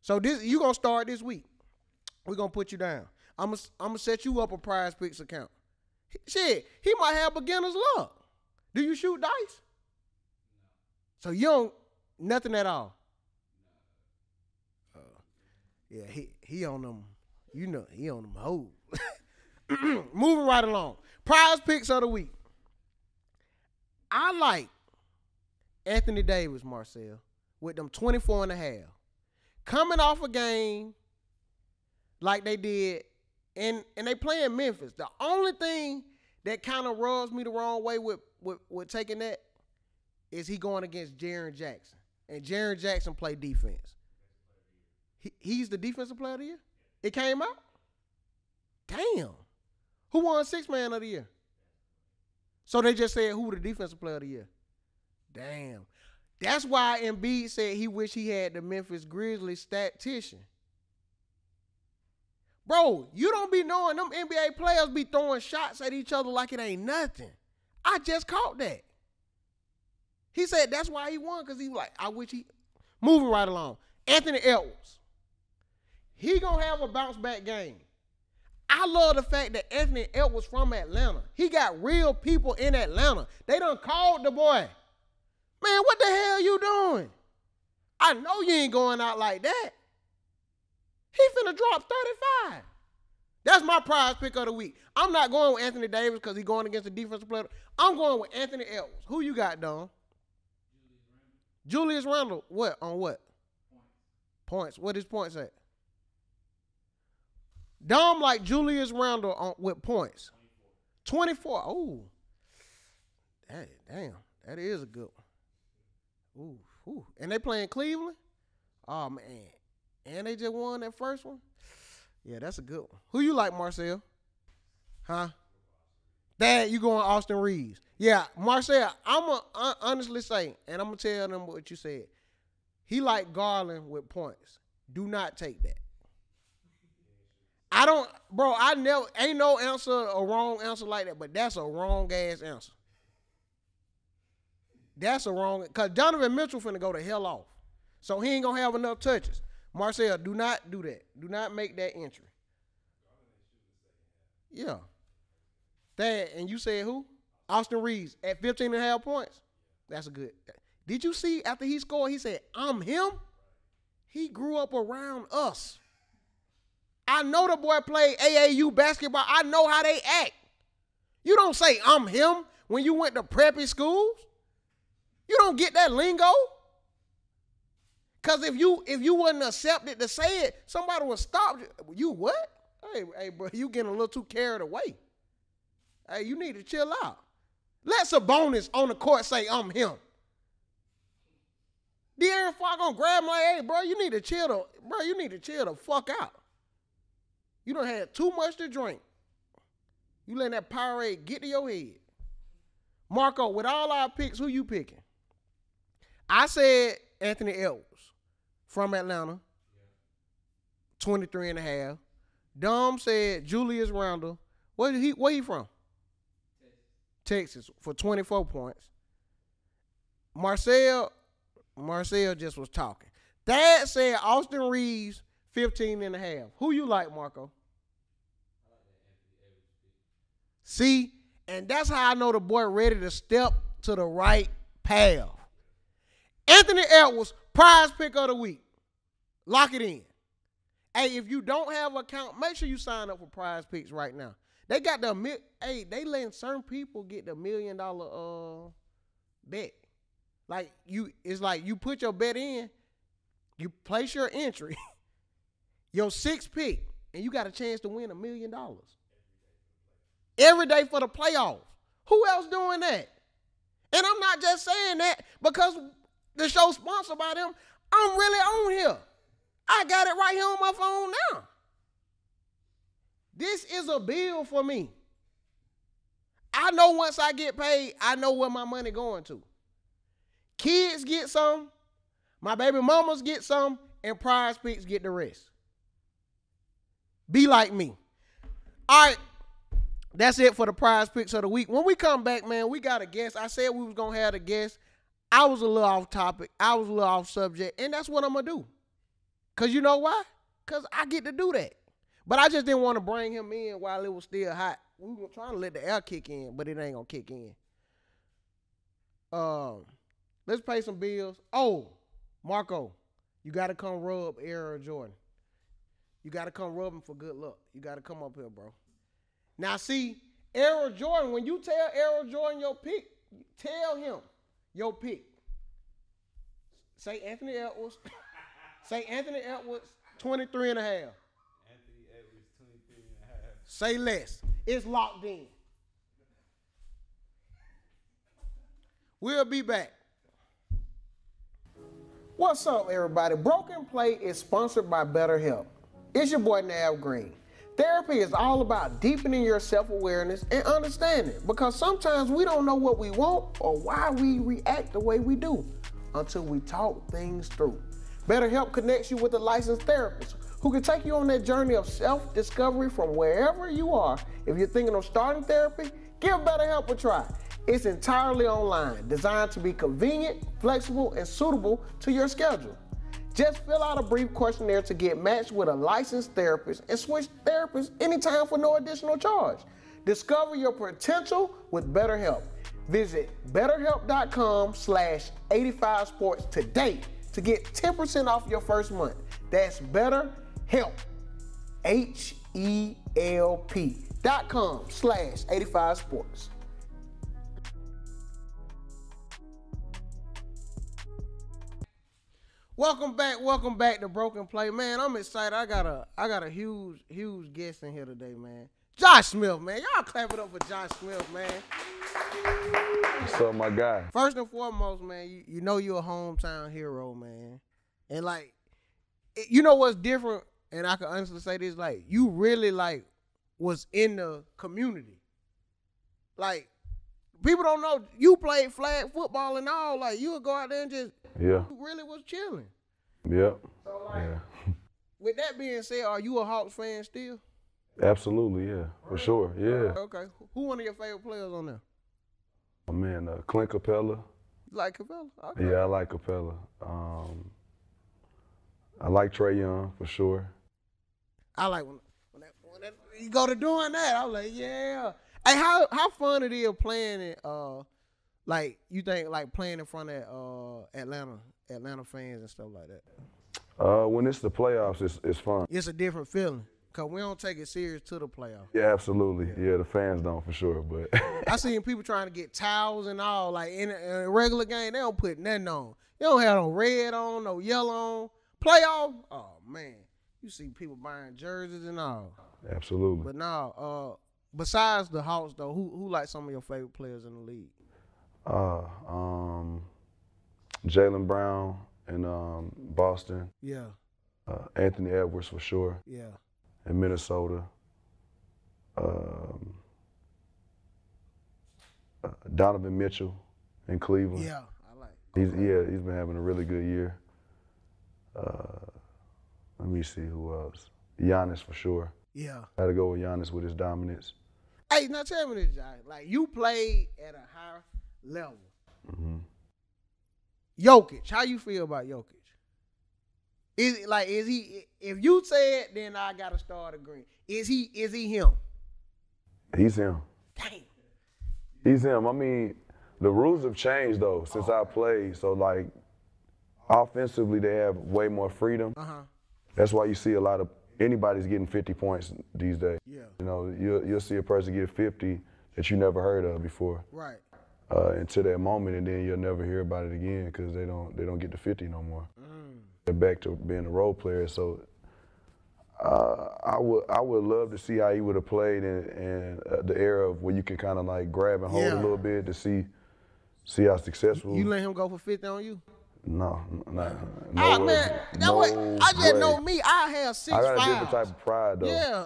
So this you gonna start this week. We're gonna put you down. I'm gonna I'm gonna set you up a prize picks account. Shit, he might have beginner's luck. Do you shoot dice? So you don't nothing at all. Uh, yeah, he he on them. You know he on them hoes. [COUGHS] Moving right along. Prize picks of the week. I like Anthony Davis, Marcel, with them 24 and a half. Coming off a game like they did, and, and they playing Memphis. The only thing that kind of rubs me the wrong way with, with, with taking that is he going against Jaren Jackson. And Jaren Jackson play defense. He, he's the defensive player of the year? It came out? Damn. Who won six man of the year? So they just said who the defensive player of the year. Damn. That's why Embiid said he wished he had the Memphis Grizzlies statistician. Bro, you don't be knowing them NBA players be throwing shots at each other like it ain't nothing. I just caught that. He said that's why he won because he was like, I wish he. Moving right along. Anthony Edwards. He gonna have a bounce back game. I love the fact that Anthony Edwards from Atlanta. He got real people in Atlanta. They done called the boy. Man, what the hell you doing? I know you ain't going out like that. He finna drop 35. That's my prize pick of the week. I'm not going with Anthony Davis because he's going against the defensive player. I'm going with Anthony Edwards. Who you got, Don? Julius Randle. What on what? Points. What his points at? Dom like Julius Randle on with points. 24. Oh. That, damn. That is a good one. Ooh, ooh. And they playing Cleveland? Oh man. And they just won that first one? Yeah, that's a good one. Who you like, Marcel? Huh? Dad, you going Austin Reaves. Yeah, Marcel, I'm going uh, to honestly say, and I'm going to tell them what you said. He like Garland with points. Do not take that. I don't, bro, I never, ain't no answer, a wrong answer like that, but that's a wrong ass answer. That's a wrong, because Donovan Mitchell finna go to hell off. So he ain't to have enough touches. Marcel, do not do that. Do not make that entry. Yeah. That, and you said who? Austin Reaves at 15 and a half points. That's a good. Did you see after he scored, he said, I'm him? He grew up around us. I know the boy played AAU basketball. I know how they act. You don't say I'm him when you went to preppy schools. You don't get that lingo. Cause if you if you wasn't accepted to say it, somebody would stop you. You what? Hey, hey, bro, you getting a little too carried away. Hey, you need to chill out. Let Sabonis on the court say I'm him. De'Aaron Fox gonna grab my hey, bro. You need to chill the bro. You need to chill the fuck out. You don't have too much to drink. You letting that Powerade get to your head. Marco, with all our picks, who you picking? I said Anthony Edwards from Atlanta, 23 and a half. Dom said Julius Randle. Where he where he from? Texas for 24 points. Marcel, Marcel just was talking. Dad said Austin Reaves 15 and a half. Who you like, Marco? See, and that's how I know the boy ready to step to the right path. Anthony Edwards, prize pick of the week. Lock it in. Hey, if you don't have an account, make sure you sign up for prize picks right now. They got the hey, they letting certain people get the million dollar uh bet. Like you, it's like you put your bet in, you place your entry, [LAUGHS] your six pick, and you got a chance to win a million dollars every day for the playoffs. Who else doing that? And I'm not just saying that because the show's sponsored by them. I'm really on here. I got it right here on my phone now. This is a bill for me. I know once I get paid, I know where my money going to. Kids get some, my baby mamas get some, and prize picks get the rest. Be like me. All right. That's it for the prize picks of the week. When we come back, man, we got a guest. I said we was gonna have a guest. I was a little off topic. I was a little off subject, and that's what I'm gonna do. Cause you know why? Cause I get to do that. But I just didn't want to bring him in while it was still hot. We were trying to let the air kick in, but it ain't gonna kick in. Um, let's pay some bills. Oh, Marco, you gotta come rub Era Jordan. You gotta come rub him for good luck. You gotta come up here, bro. Now see, Errol Jordan, when you tell Errol Jordan your pick, tell him your pick. Say Anthony Edwards. [LAUGHS] Say Anthony Edwards, 23 and a half. Say less. It's locked in. We'll be back. What's up, everybody? Broken Play is sponsored by BetterHelp. It's your boy Navv Greene. Therapy is all about deepening your self awareness and understanding because sometimes we don't know what we want or why we react the way we do until we talk things through. BetterHelp connects you with a licensed therapist who can take you on that journey of self discovery from wherever you are. If you're thinking of starting therapy, give BetterHelp a try. It's entirely online, designed to be convenient, flexible, and suitable to your schedule. Just fill out a brief questionnaire to get matched with a licensed therapist and switch therapists anytime for no additional charge. Discover your potential with BetterHelp. Visit betterhelp.com slash 85sports today to get 10% off your first month. That's BetterHelp. H-E-L-P dot com slash 85 Welcome back, welcome back to Broken Play. Man, I'm excited. I got a I got a huge, huge guest in here today, man. Josh Smith, man. Y'all clap it up for Josh Smith, man. What's up, my guy? First and foremost, man, you, you know you're a hometown hero, man. And like it- you know what's different, and I can honestly say this, like, you really like was in the community. Like, people don't know you played flag football and all. Like, you would go out there and just Yeah, you really was chilling. yep, So like yeah, [LAUGHS] with that being said, are you a Hawks fan still? absolutely, yeah, for sure, yeah. Okay. Who one of your favorite players on there? My man, uh, Clint Capela. You like Capela? Okay. Yeah, I like Capela. Um, I like Trae Young for sure. I like when, when, that, when that, you go to doing that. I was like, yeah. Hey, how how fun it is playing it? Uh, like you think like playing in front of uh Atlanta Atlanta fans and stuff like that. Uh, when it's the playoffs, it's it's fun. It's a different feeling because we don't take it serious to the playoffs. Yeah, absolutely. Yeah, the fans don't for sure, but [LAUGHS] I seen people trying to get towels and all. Like in a, in a regular game, they don't put nothing on. They don't have no red on, no yellow on. Playoff, oh man, you see people buying jerseys and all. absolutely. But now, uh, besides the Hawks though, who who like some of your favorite players in the league? Uh, um, Jaylen Brown in um, Boston, Yeah, uh, Anthony Edwards for sure yeah. in Minnesota. Um, uh, Donovan Mitchell in Cleveland. Yeah, I like. He's yeah, he's been having a really good year. Uh, let me see who else. Giannis for sure. Yeah. Had to go with Giannis with his dominance. Hey, now tell me this, Josh. Like you played at a high level. hmm Jokic, how you feel about Jokic? Is it like is he? If you say it, then I gotta start agreeing. Is he? Is he him? He's him. Dang. He's him. I mean, the rules have changed though since I played. So like, offensively they have way more freedom. Uh huh. That's why you see a lot of anybody's getting 50 points these days. Yeah. You know, you'll you'll see a person get 50 that you never heard of before. Right. Uh, until that moment, and then you'll never hear about it again because they don't they don't get to 50 no more. They're back to being a role player. So uh, I would I would love to see how he would have played in, in uh, the era of where you can kind of like grab and hold Yeah. a little bit to see see how successful. You let him go for fifty on you? no, no, no, ah way. man, that no way, I just way. know me. I have six I got a fives. different type of pride though. Yeah.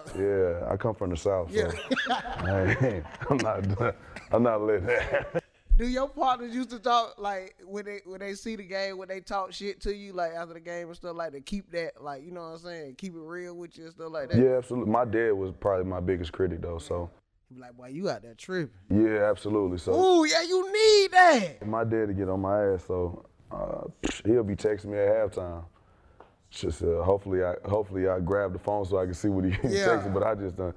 Yeah, I come from the south. So I [LAUGHS] [LAUGHS] I'm not I'm not letting that. [LAUGHS] Do your partners used to talk like when they when they see the game when they talk shit to you like after the game and stuff like to keep that like you know what I'm saying keep it real with you and stuff like that. Yeah, absolutely. My dad was probably my biggest critic though. So Be like boy you out there tripping. yeah, absolutely. So Ooh yeah you need that. my dad to get on my ass, so uh, he'll be texting me at halftime. Just uh, hopefully, I hopefully I grab the phone so I can see what he [LAUGHS] Yeah. texting. But I just uh,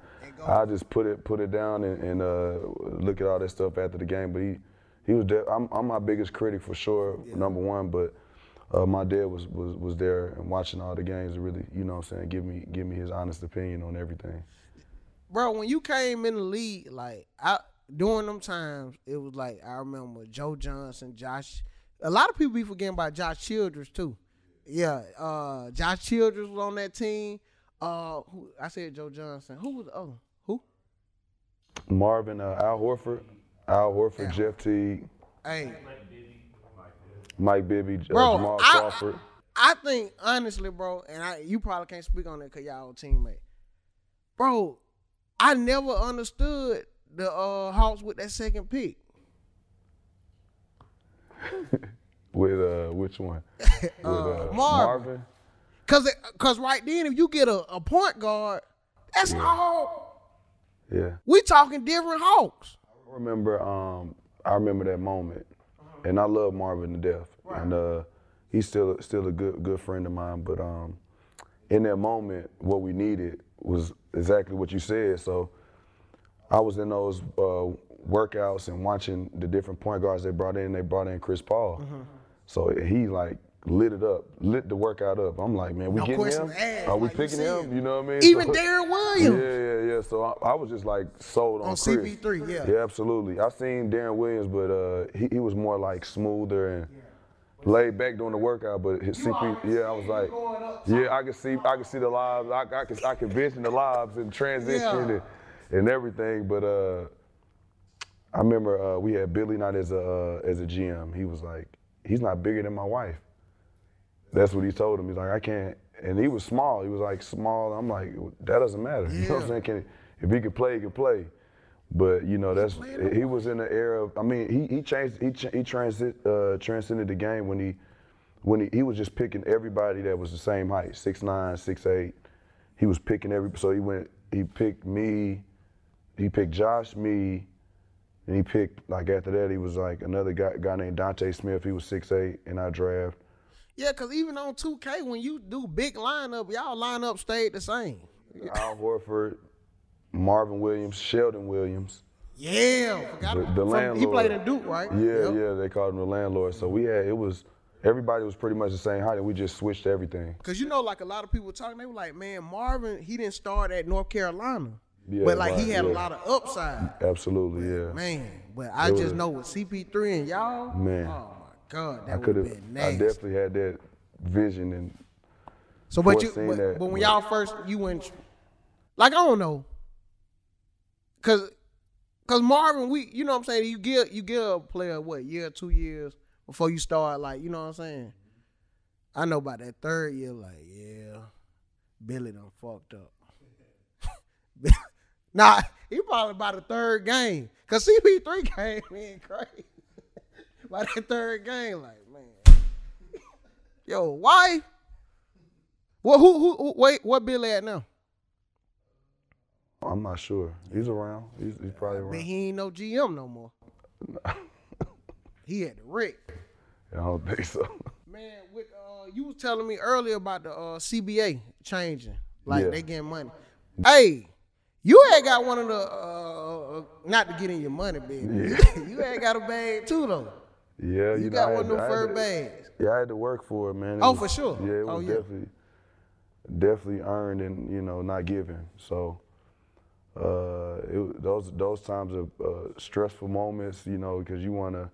I just put it put it down and, and uh, look at all that stuff after the game. But he he was there. I'm, I'm my biggest critic for sure, number one. But uh, my dad was, was was there and watching all the games and really, you know, what I'm saying, give me give me his honest opinion on everything. Bro, when you came in the league, like I during them times, it was like I remember Joe Johnson, Josh. A lot of people be forgetting about Josh Childress too. Yeah, uh, Josh Childress was on that team. Uh, who, I said Joe Johnson. Who was the other? Who? Marvin, uh, Al Horford, Al Horford, Jeff Teague, Hey, Mike Bibby, uh, Bro, Jamal I- Crawford. I think honestly, bro, and I you probably can't speak on it because y'all teammate. Bro, I never understood the uh Hawks with that second pick. [LAUGHS] With uh, which one? [LAUGHS] With uh, Marvin. Marvin. Cause, it, cause right then, if you get a, a point guard, that's all. Yeah. We talking different Hawks. I remember. Um, I remember that moment, and I love Marvin to death, and uh, he's still still a good good friend of mine. But um, in that moment, what we needed was exactly what you said. So I was in those uh, workouts and watching the different point guards they brought in. They brought in Chris Paul. So he like lit it up, lit the workout up. I'm like, man, we No getting him? asked, Are we like picking him? You know what I mean? Even So- Deron [LAUGHS] Williams. Yeah, yeah, yeah. So I, I was just like sold on, On Chris. CP3, yeah. Yeah, absolutely. I seen Deron Williams, but uh, he, he was more like smoother and laid back during the workout. But his CP, yeah, I was like, yeah, I could see, I could see the lives. I, I could, I could vision the lives and transition Yeah. and, and everything. But uh, I remember uh, we had Billy Knight as a uh, as a GM. He was like, he's not bigger than my wife. That's what he told him. He's like, I can't. And he was small. He was like small. I'm like, that doesn't matter. [LAUGHS] You know what I'm saying? Can, if he could play, he could play. But you know, that's he was in the era of. I mean, he he changed. He he transit uh, transcended the game when he when he, he was just picking everybody that was the same height, six nine, six eight. He was picking every. So he went. He picked me. He picked Josh, me, and he picked like after that he was like another guy guy named Donta Smith. He was six eight in our draft. Yeah, cause even on 2K, when you do big lineup, y'all lineup stayed the same. Al Horford, Marvin Williams, Sheldon Williams. Yeah, forgot The- the from- He played in Duke, right? Yeah, Yep. yeah, they called him the landlord. So we had it was everybody was pretty much the same height, and we just switched everything. Cause you know, like a lot of people talking, they were like, "Man, Marvin, he didn't start at North Carolina, Yeah, but like he right, had a lot of upside, Absolutely, yeah. man." But I It just was- know with CP3 and y'all, Man. oh god, I that could would have. been I definitely had that vision, and So, but you, but, that, but when y'all first, you went, like I don't know, cause, cause Marvin, we, you know what I'm saying, you give you give a player what year, two years before you start, like you know what I'm saying. I know about that third year, like yeah, Billy done fucked up. [LAUGHS] nah, he probably by the third game, cause CP3 [LAUGHS] came in crazy. By that third game, like man, yo, why? Well, who, who, who, wait, what Billy at now? I'm not sure. He's around. He's, he's probably around. But he ain't no GM no more. [LAUGHS] he had the Rick. I don't think so. Man, with uh, you was telling me earlier about the uh, CBA changing, like Yeah. they getting money. Hey, you ain't got one of the uh, uh, not to get in your money, baby. [LAUGHS] you ain't got a bag too though. Yeah, You you, got know, one of them to- I had fur bags. Yeah, I had to work for it, man. It Oh, was- for sure. Yeah, it Oh, was yeah. definitely, definitely earned and you know not given. So uh, it, those those times of uh, stressful moments, you know, because you want to.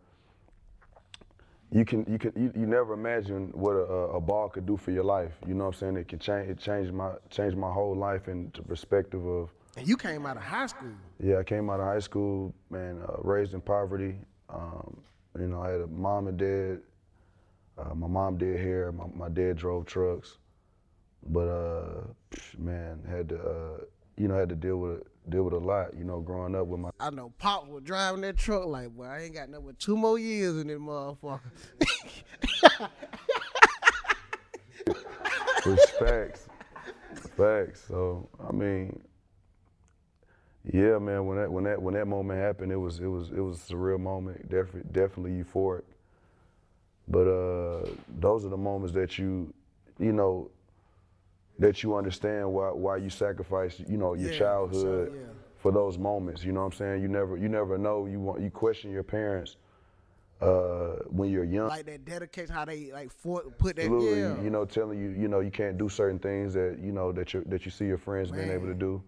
You can you can you, you never imagine what a, a ball could do for your life. You know what I'm saying? It can change it changed my changed my whole life in the perspective of And you came out of high school. yeah, I came out of high school, man, uh, raised in poverty. Um, you know, I had a mom and dad. Uh, my mom did hair. My, my dad drove trucks. But uh, man, had to uh, you know had to deal with deal with a lot. You know, growing up with my I know Pop was driving that truck like, boy, I ain't got nothing but two more years in this motherfucker. [LAUGHS] Which facts, facts. So I mean, yeah, man. When that when that when that moment happened, it was it was it was a surreal moment. Definitely definitely euphoric. But uh, those are the moments that you, you know, that you understand why why you sacrifice, you know, your Yeah, childhood sure, yeah. for those moments. You know what I'm saying? You never you never know. You want you question your parents uh, when you're young. like that dedication, how they like for, put that. Absolutely, Yeah. you know, telling you, you know, you can't do certain things that you know that you that you see your friends being able to do.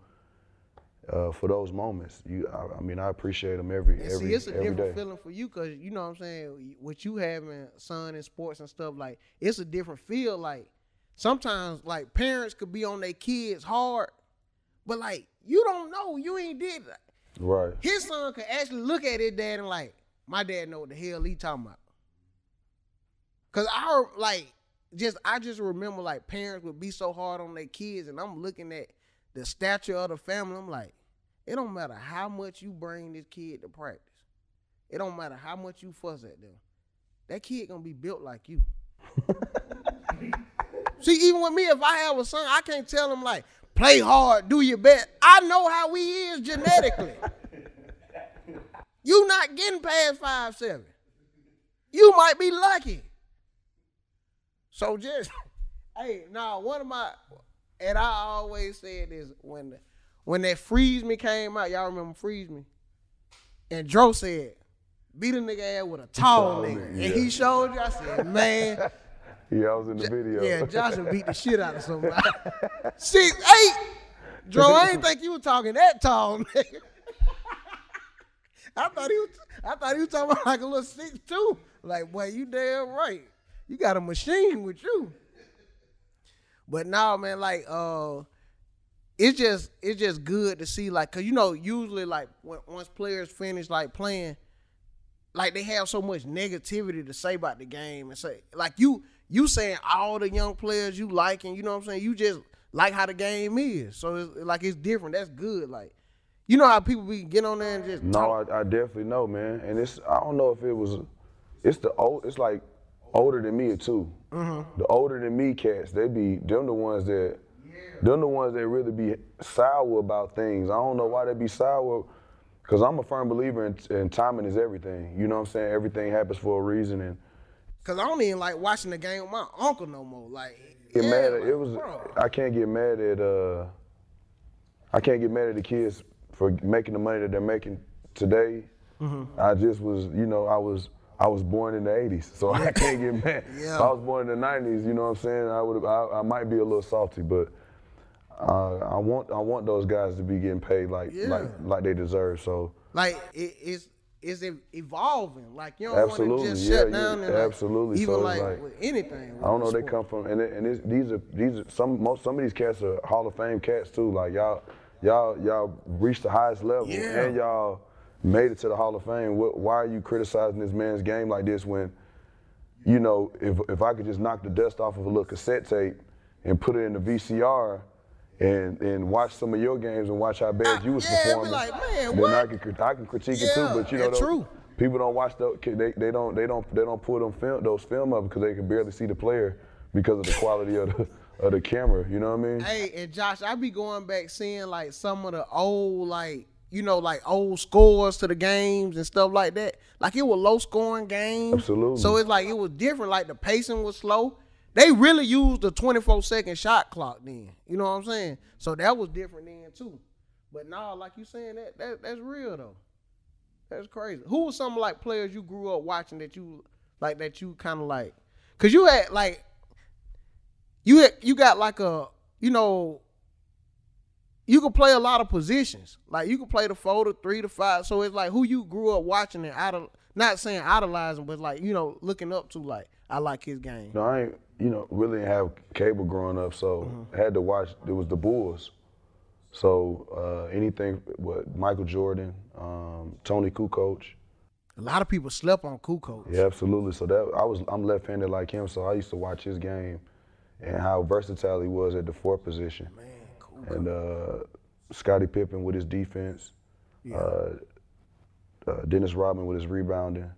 Uh, for those moments, you, I, I mean, I appreciate them every And every see, it's a different day. feeling for you because you know what I'm saying. What you having son in sports and stuff like it's a different feel. Like sometimes, like parents could be on their kids hard, but like you don't know, you ain't did that. Right. His son could actually look at his dad and like, my dad know what the hell he talking about. Cause I like just I just remember like parents would be so hard on their kids, and I'm looking at the stature of the family. I'm like, it don't matter how much you bring this kid to practice. It don't matter how much you fuss at them. That kid gonna be built like you. [LAUGHS] See, even with me, if I have a son, I can't tell him like, play hard, do your best. I know how he is genetically. [LAUGHS] you not getting past five seven. You might be lucky. So just, [LAUGHS] hey, now one of my, and I always said this when, the, when that freeze me came out. Y'all remember freeze me? And Dro said, beat a nigga ass with a tall nigga, And yeah. he showed you. I said, man, [LAUGHS] Yeah, I was in the video. Yeah, Joshua beat the shit out of somebody. [LAUGHS] Six eight. Dro, I ain't think you were talking that tall, [LAUGHS] nigga. I thought he was. I thought he was talking about like a little six two. Like, boy, you damn right. You got a machine with you. But now, man, like, uh, it's just it's just good to see, like, cause you know, usually like when, once players finish like playing, like they have so much negativity to say about the game and say like you you saying all the young players you like and you know what I'm saying you just like how the game is so it's like it's different that's good like you know how people be get on there and just No. I, I definitely know, man. And it's I don't know if it was, it's the old, it's like older than me too. Mm-hmm. The older than me cats, they be them the ones that, them the ones that really be sour about things. I don't know why they be sour, cause I'm a firm believer in, in timing is everything. You know what I'm saying? Everything happens for a reason, and Cause I don't even like watching the game with my uncle no more. Like get yeah, mad at like, it was. bro. I can't get mad at uh. I can't get mad at the kids for making the money that they're making today. Mm-hmm. I just was, you know, I was I was born in the '80s, so I can't get mad. [LAUGHS] Yeah. If I was born in the '90s, you know what I'm saying? I would I, I might be a little salty, but uh, I want I want those guys to be getting paid like Yeah. like like they deserve. So like it, it's it's evolving. Like you don't want Absolutely, to just yeah, shut yeah, down and like, absolutely. even So like, like- with anything. I don't know with where they come from, and, it, and it's, these are these are some most some of these cats are Hall of Fame cats too. Like y'all y'all y'all reached the highest level, Yeah. and y'all made it to the Hall of Fame. What, why are you criticizing this man's game like this when, you know, if if I could just knock the dust off of a little cassette tape and put it in the VCR. And, and watch some of your games and watch how bad ah, you was yeah, performing. like, then what? I can I can critique it too. But you know, that's those- true. people don't watch the they, they don't they don't they don't pull them film those film up because they can barely see the player because of the quality of the of the camera. You know what I mean? Hey, and Josh, I be going back seeing like some of the old like you know like old scores to the games and stuff like that. Like it was low scoring games. Absolutely. So it's like it was different. Like the pacing was slow. They really used the 24 second shot clock then. You know what I'm saying? So that was different then too. But now, like you saying that, that that's real though. That's crazy. Who was some like players you grew up watching that you like that you kind of like? Cause you had like you had, you got like a you know you could play a lot of positions. Like you could play the four to three to five. So it's like who you grew up watching and idol not saying idolizing, but like, you know, looking up to like I like his game. No, I ain't you know really didn't have cable growing up, so I had to watch. It was the Bulls. So uh, anything what Michael Jordan, um, Toni Kukoc. A lot of people slept on Kukoc. Yeah, absolutely. So that I was I'm left-handed like him, so I used to watch his game and how versatile he was at the fourth position. Man, Kukoc. and uh, Scottie Pippen with his defense, uh, uh, Dennis Rodman with his rebounding.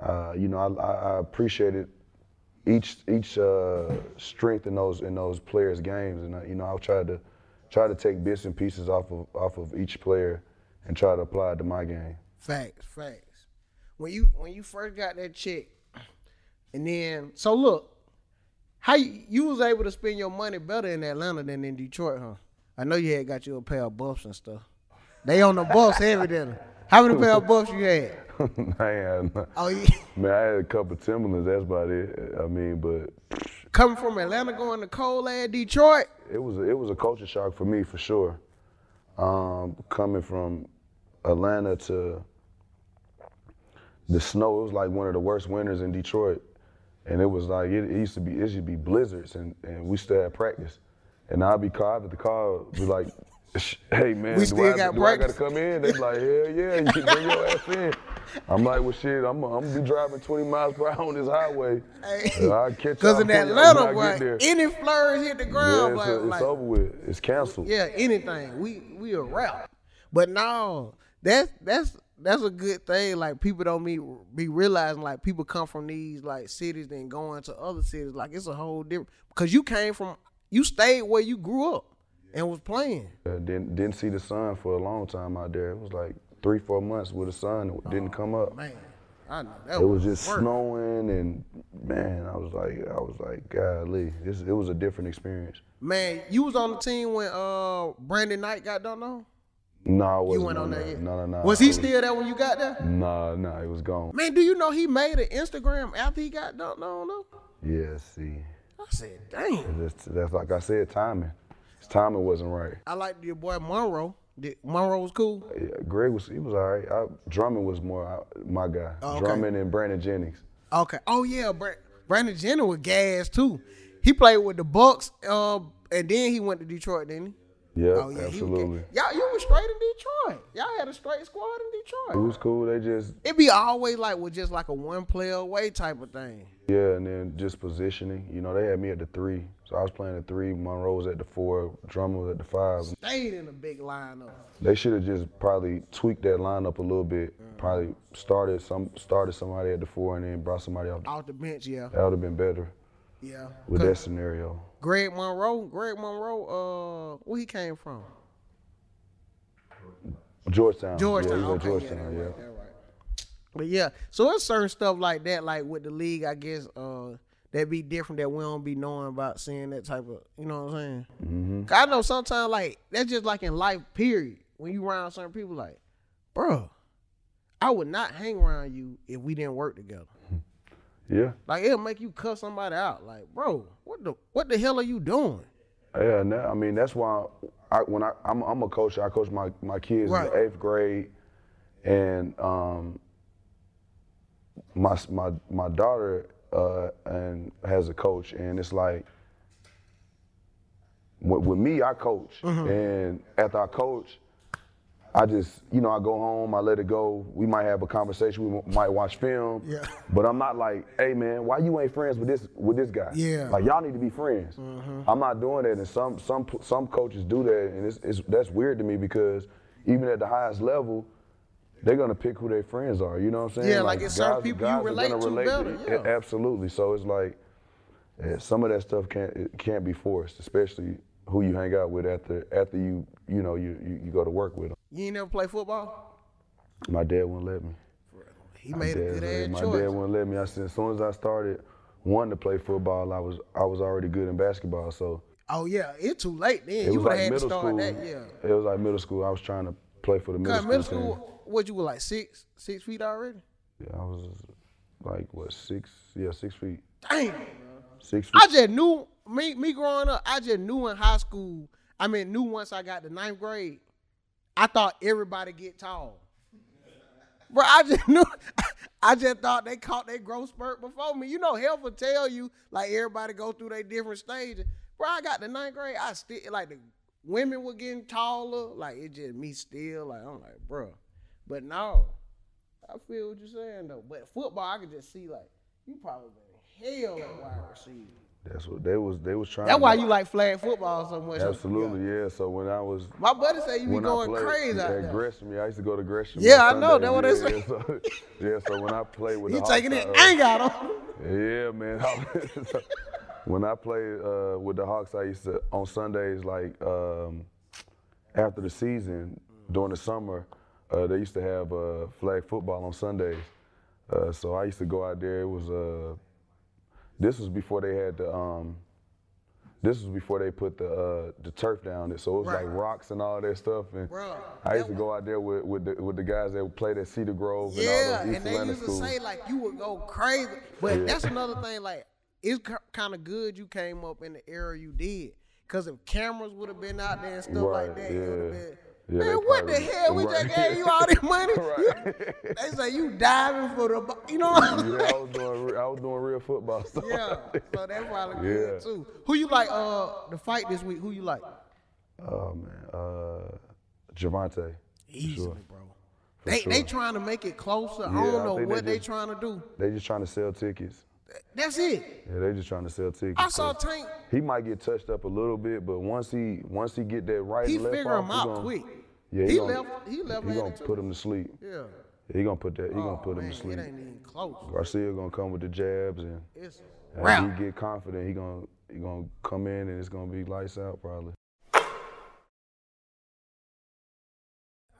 Uh, you know, I, I, I appreciated each each uh, strength in those in those players' games, and uh, you know, I tried to try to take bits and pieces off of off of each player and try to apply it to my game. Facts, facts. When you when you first got that check, and then so look, how you, you was able to spend your money better in Atlanta than in Detroit, huh? I know you had got you a pair of buffs and stuff. They on the buffs heavy than How many pair of buffs you had? [LAUGHS] man, Oh, yeah. man, I had a couple of Timberlands. That's about it. I mean, but coming from Atlanta going to cold ass Detroit. it was a, it was a culture shock for me for sure. Um, coming from Atlanta to the snow, it was like one of the worst winters in Detroit, and it was like it, it used to be it used to be blizzards, and, and we still had practice, and I'd be called at the car, be like. Hey man, We do, still I, got do I gotta come in? They be like, hell yeah, you can bring your ass in. [LAUGHS] I'm like, well shit, I'm, I'm gonna be driving 20 miles per hour on this highway. Hey, I'll catch Cause in I- Atlanta, boy, any flurries hit the Yeah, ground, it's, boy, it's like, over with. It's canceled. yeah, anything. We we a rap. But no, that's that's that's a good thing. Like people don't be be realizing like people come from these like cities then going to other cities. Like it's a whole different because you came from you stayed where you grew up and was playing. Uh, didn't didn't see the sun for a long time out there. It was like three four months where the sun didn't come up. Man, I know that It was just work. snowing and man, I was like I was like golly, this it was a different experience. Man, you was on the team when uh Brandon Knight got done on. No, I wasn't You went on yet? No, no, no. Was he still there when you got there? Nah, nah, it was gone. Man, do you know he made an Instagram after he got dunked on though? Yeah, see, I said, damn. that's, that's like I said, timing. His timing wasn't right. I liked your boy Monroe. Did, Monroe was cool. Yeah, Greg was he was all right. I, Drummond was more uh, my guy. Oh, okay. Drummond and Brandon Jennings. Okay. Oh yeah, Bra- Brandon Jennings was gas too. He played with the Bucks, uh, and then he went to Detroit, didn't he? Yeah, Oh yeah, he was absolutely. Y'all, you was straight in Detroit. Y'all had a straight squad in Detroit. It was cool. They just It be always like with just like a one player away type of thing. yeah, and then just positioning. You know, they had me at the three, so I was playing the three. Monroe was at the four. Drummond was at the five. Stayed in a big lineup. They should have just probably tweaked that lineup a little bit. Probably started some started somebody at the four and then brought somebody off. Off the bench, yeah, That would have been better yeah. with that scenario. Greg Monroe, Greg Monroe, uh, where he came from? Georgetown. Georgetown. Yeah, okay, at Georgetown. yeah, Yeah, that right, that right. But yeah, so it's certain stuff like that, like with the league, I guess, uh, that be different that we don't be knowing about seeing that type of, you know what I'm saying? Mm-hmm. 'Cause I know sometimes like that's just like in life, period. When you around certain people, like, bro, I would not hang around you if we didn't work together. [LAUGHS] yeah. Like it'll make you cuss somebody out. Like, bro, what the what the hell are you doing? Yeah, that, I mean that's why I when I I'm, I'm a coach. I coach my my kids Right. in the eighth grade, and um, my my my daughter uh, and has a coach, and it's like with, with me, I coach, Mm-hmm. and after I coach. I just, you know, I go home, I let it go. We might have a conversation. We might watch film. Yeah. But I'm not like, hey man, why you ain't friends with this with this guy? Yeah. Mm-hmm. Like y'all need to be friends. I'm not doing that, and some some some coaches do that, and it's, it's that's weird to me because even at the highest level, they're gonna pick who their friends are. You know what I'm saying? Yeah, like it's certain people you relate gonna relate better, it- yeah. Absolutely. So it's like yeah, some of that stuff can't it can't be forced, especially who you hang out with after after you you know you you, you go to work with them. You ain't never play football? My dad wouldn't let me. He My made a good ass My dad wouldn't let me. I said as soon as I started wanting to play football, I was I was already good in basketball. So Oh yeah, it's too late then. it you was like have had to middle start school. that, yeah. It was like middle school. I was trying to play for the middle school. middle team. school, what you were like six, six feet already? Yeah, I was like what six? Yeah, six feet. Damn. Six feet. I just knew me me growing up. I just knew in high school. I mean, knew once I got to ninth grade. I thought everybody get tall. Bro, I just [LAUGHS] knew. I just thought they caught their growth spurt before me. You know, health will tell you like everybody go through their different stages. Bro, I got to ninth grade. I still like the women were getting taller. Like it just me still. Like I'm like, bro. But no, I feel what you're saying though. But football, I could just see like you probably been hell at wide receiver. That's what they was. They was trying. That's why you like flag football so much. Absolutely, yeah. So when I was My buddy said you be I going played crazy out there. Gresham, I used to go to Gresham. Yeah, I know, that's what they yeah, So, [LAUGHS] yeah, so when I played with You the taking Hawks, it I, uh, ain't got on. Yeah, man. [LAUGHS] when I played uh, with the Hawks, I used to on Sundays, like um, after the season during the summer, uh, they used to have uh, flag football on Sundays. Uh, so I used to go out there. It was uh, this was before they had the um, this was before they put the uh, the turf down. So it was Right. like rocks and all that stuff. And I used to go out there with with the, with the guys that played at Cedar Grove Yeah, and all those East and they used to schools. say like you would go crazy. But Yeah. that's another thing. Like it's kind of good you came up in the era you did. Cause if cameras would have been out there and stuff like Right, that, it would have been. Yeah, Man, what the hell? We just gave you all this money. [LAUGHS] Right. They say you diving for the, you know what I'm yeah, saying? I was doing I was doing real football stuff. Yeah, so that's probably [LAUGHS] Yeah. good too. Who you like? Uh, the fight this week. Who you like? Oh man, uh, Gervonta. Easily, Sure. bro. They sure. they trying to make it closer. I don't know they what they just- trying to do. They just trying to sell tickets. That's it. Yeah, they just trying to sell tickets. I saw Tank. He might get touched up a little bit, but once he once he get that right He and left figure off, him he out gonna, quick. Yeah, He gonna, left- he left He gonna too. put him to sleep. Yeah. He gonna put that. He gonna Oh, put him to sleep. It ain't even close. Garcia gonna come with the jabs and. It's As rap. he get confident, he gonna he gonna come in and it's gonna be lights out probably.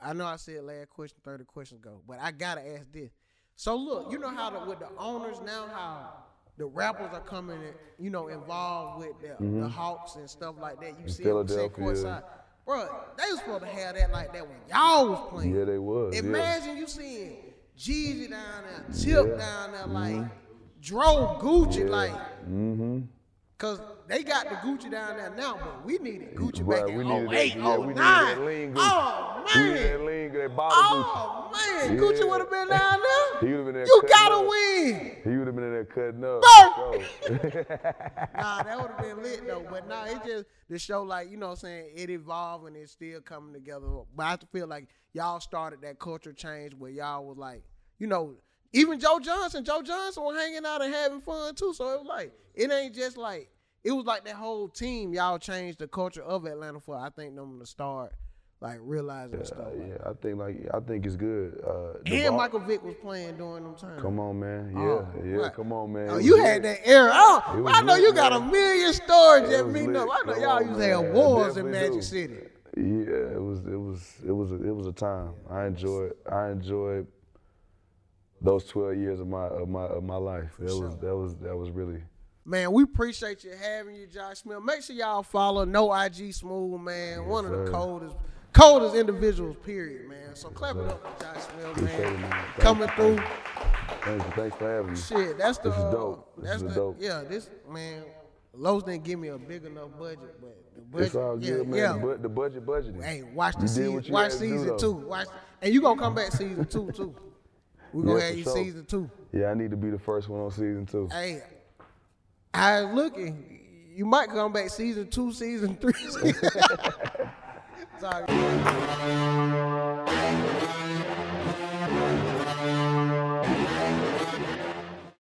I know I said last question, 30 questions ago, but I gotta ask this. So look, you know how the, with the owners now, how the rappers are coming, in, you know, involved with the, the Hawks and stuff like that. You see them sit Mm-hmm. Courtside. Bro, they was supposed to have that like that when y'all was playing. Yeah, they was. yeah. Imagine you seeing Jeezy down there, Tip Yeah. down there, like drove Gucci, Yeah. like Mm-hmm. Cause they got the Gucci down there now, but we needed Gucci Right, back in we needed that- 08, yeah, we needed 09. that lean Gucci. Oh We need that man. lean, that bottle Oh man, Yeah. Gucci would have been down there. [LAUGHS] He would've been there You gotta win. He would have been in there cutting up. Burr. [LAUGHS] nah, that would have been lit though. But nah, it just the show like you know what I'm saying it evolved and it's still coming together. But I feel like y'all started that culture change where y'all was like, you know, even Joe Johnson, Joe Johnson was hanging out and having fun too. So it was like it ain't just like it was like that whole team. Y'all changed the culture of Atlanta for I think them to start like realizing stuff. Uh, Like yeah, I think like I think it's good. Uh, And Michael Vick was playing during them times. Come on, man. Yeah, Oh, yeah. right. Come on, man. Oh, you lit. had that era. Oh, I know lit, you got a million stories that mean up. I know Come y'all on, used to have wars in Magic do. City. Yeah, it was it was it was a, it was a time. I enjoyed I enjoyed those twelve years of my of my of my life. That was that was that was really Man, we appreciate you having you, Josh Smith. Make sure y'all follow No IG Smooth, man. One of the coldest, coldest individuals, period, man. So clap it up for Josh Smith, man. man. Coming through. thanks thanks for having me. Shit, that's the. This is dope. This that's is the, dope. Yeah, this man. Lowe's didn't give me a big enough budget, but the budget. It's all yeah, good, man. Yeah. The, bu- the budget budgeting. Hey, watch the You season. Watch to do, two. Watch, and you gonna come back season two too. We gonna Yeah, have you sure. season two. Yeah, I need to be the first one on season two. Hey, I was looking. You might come back season two, season three. [LAUGHS] Sorry.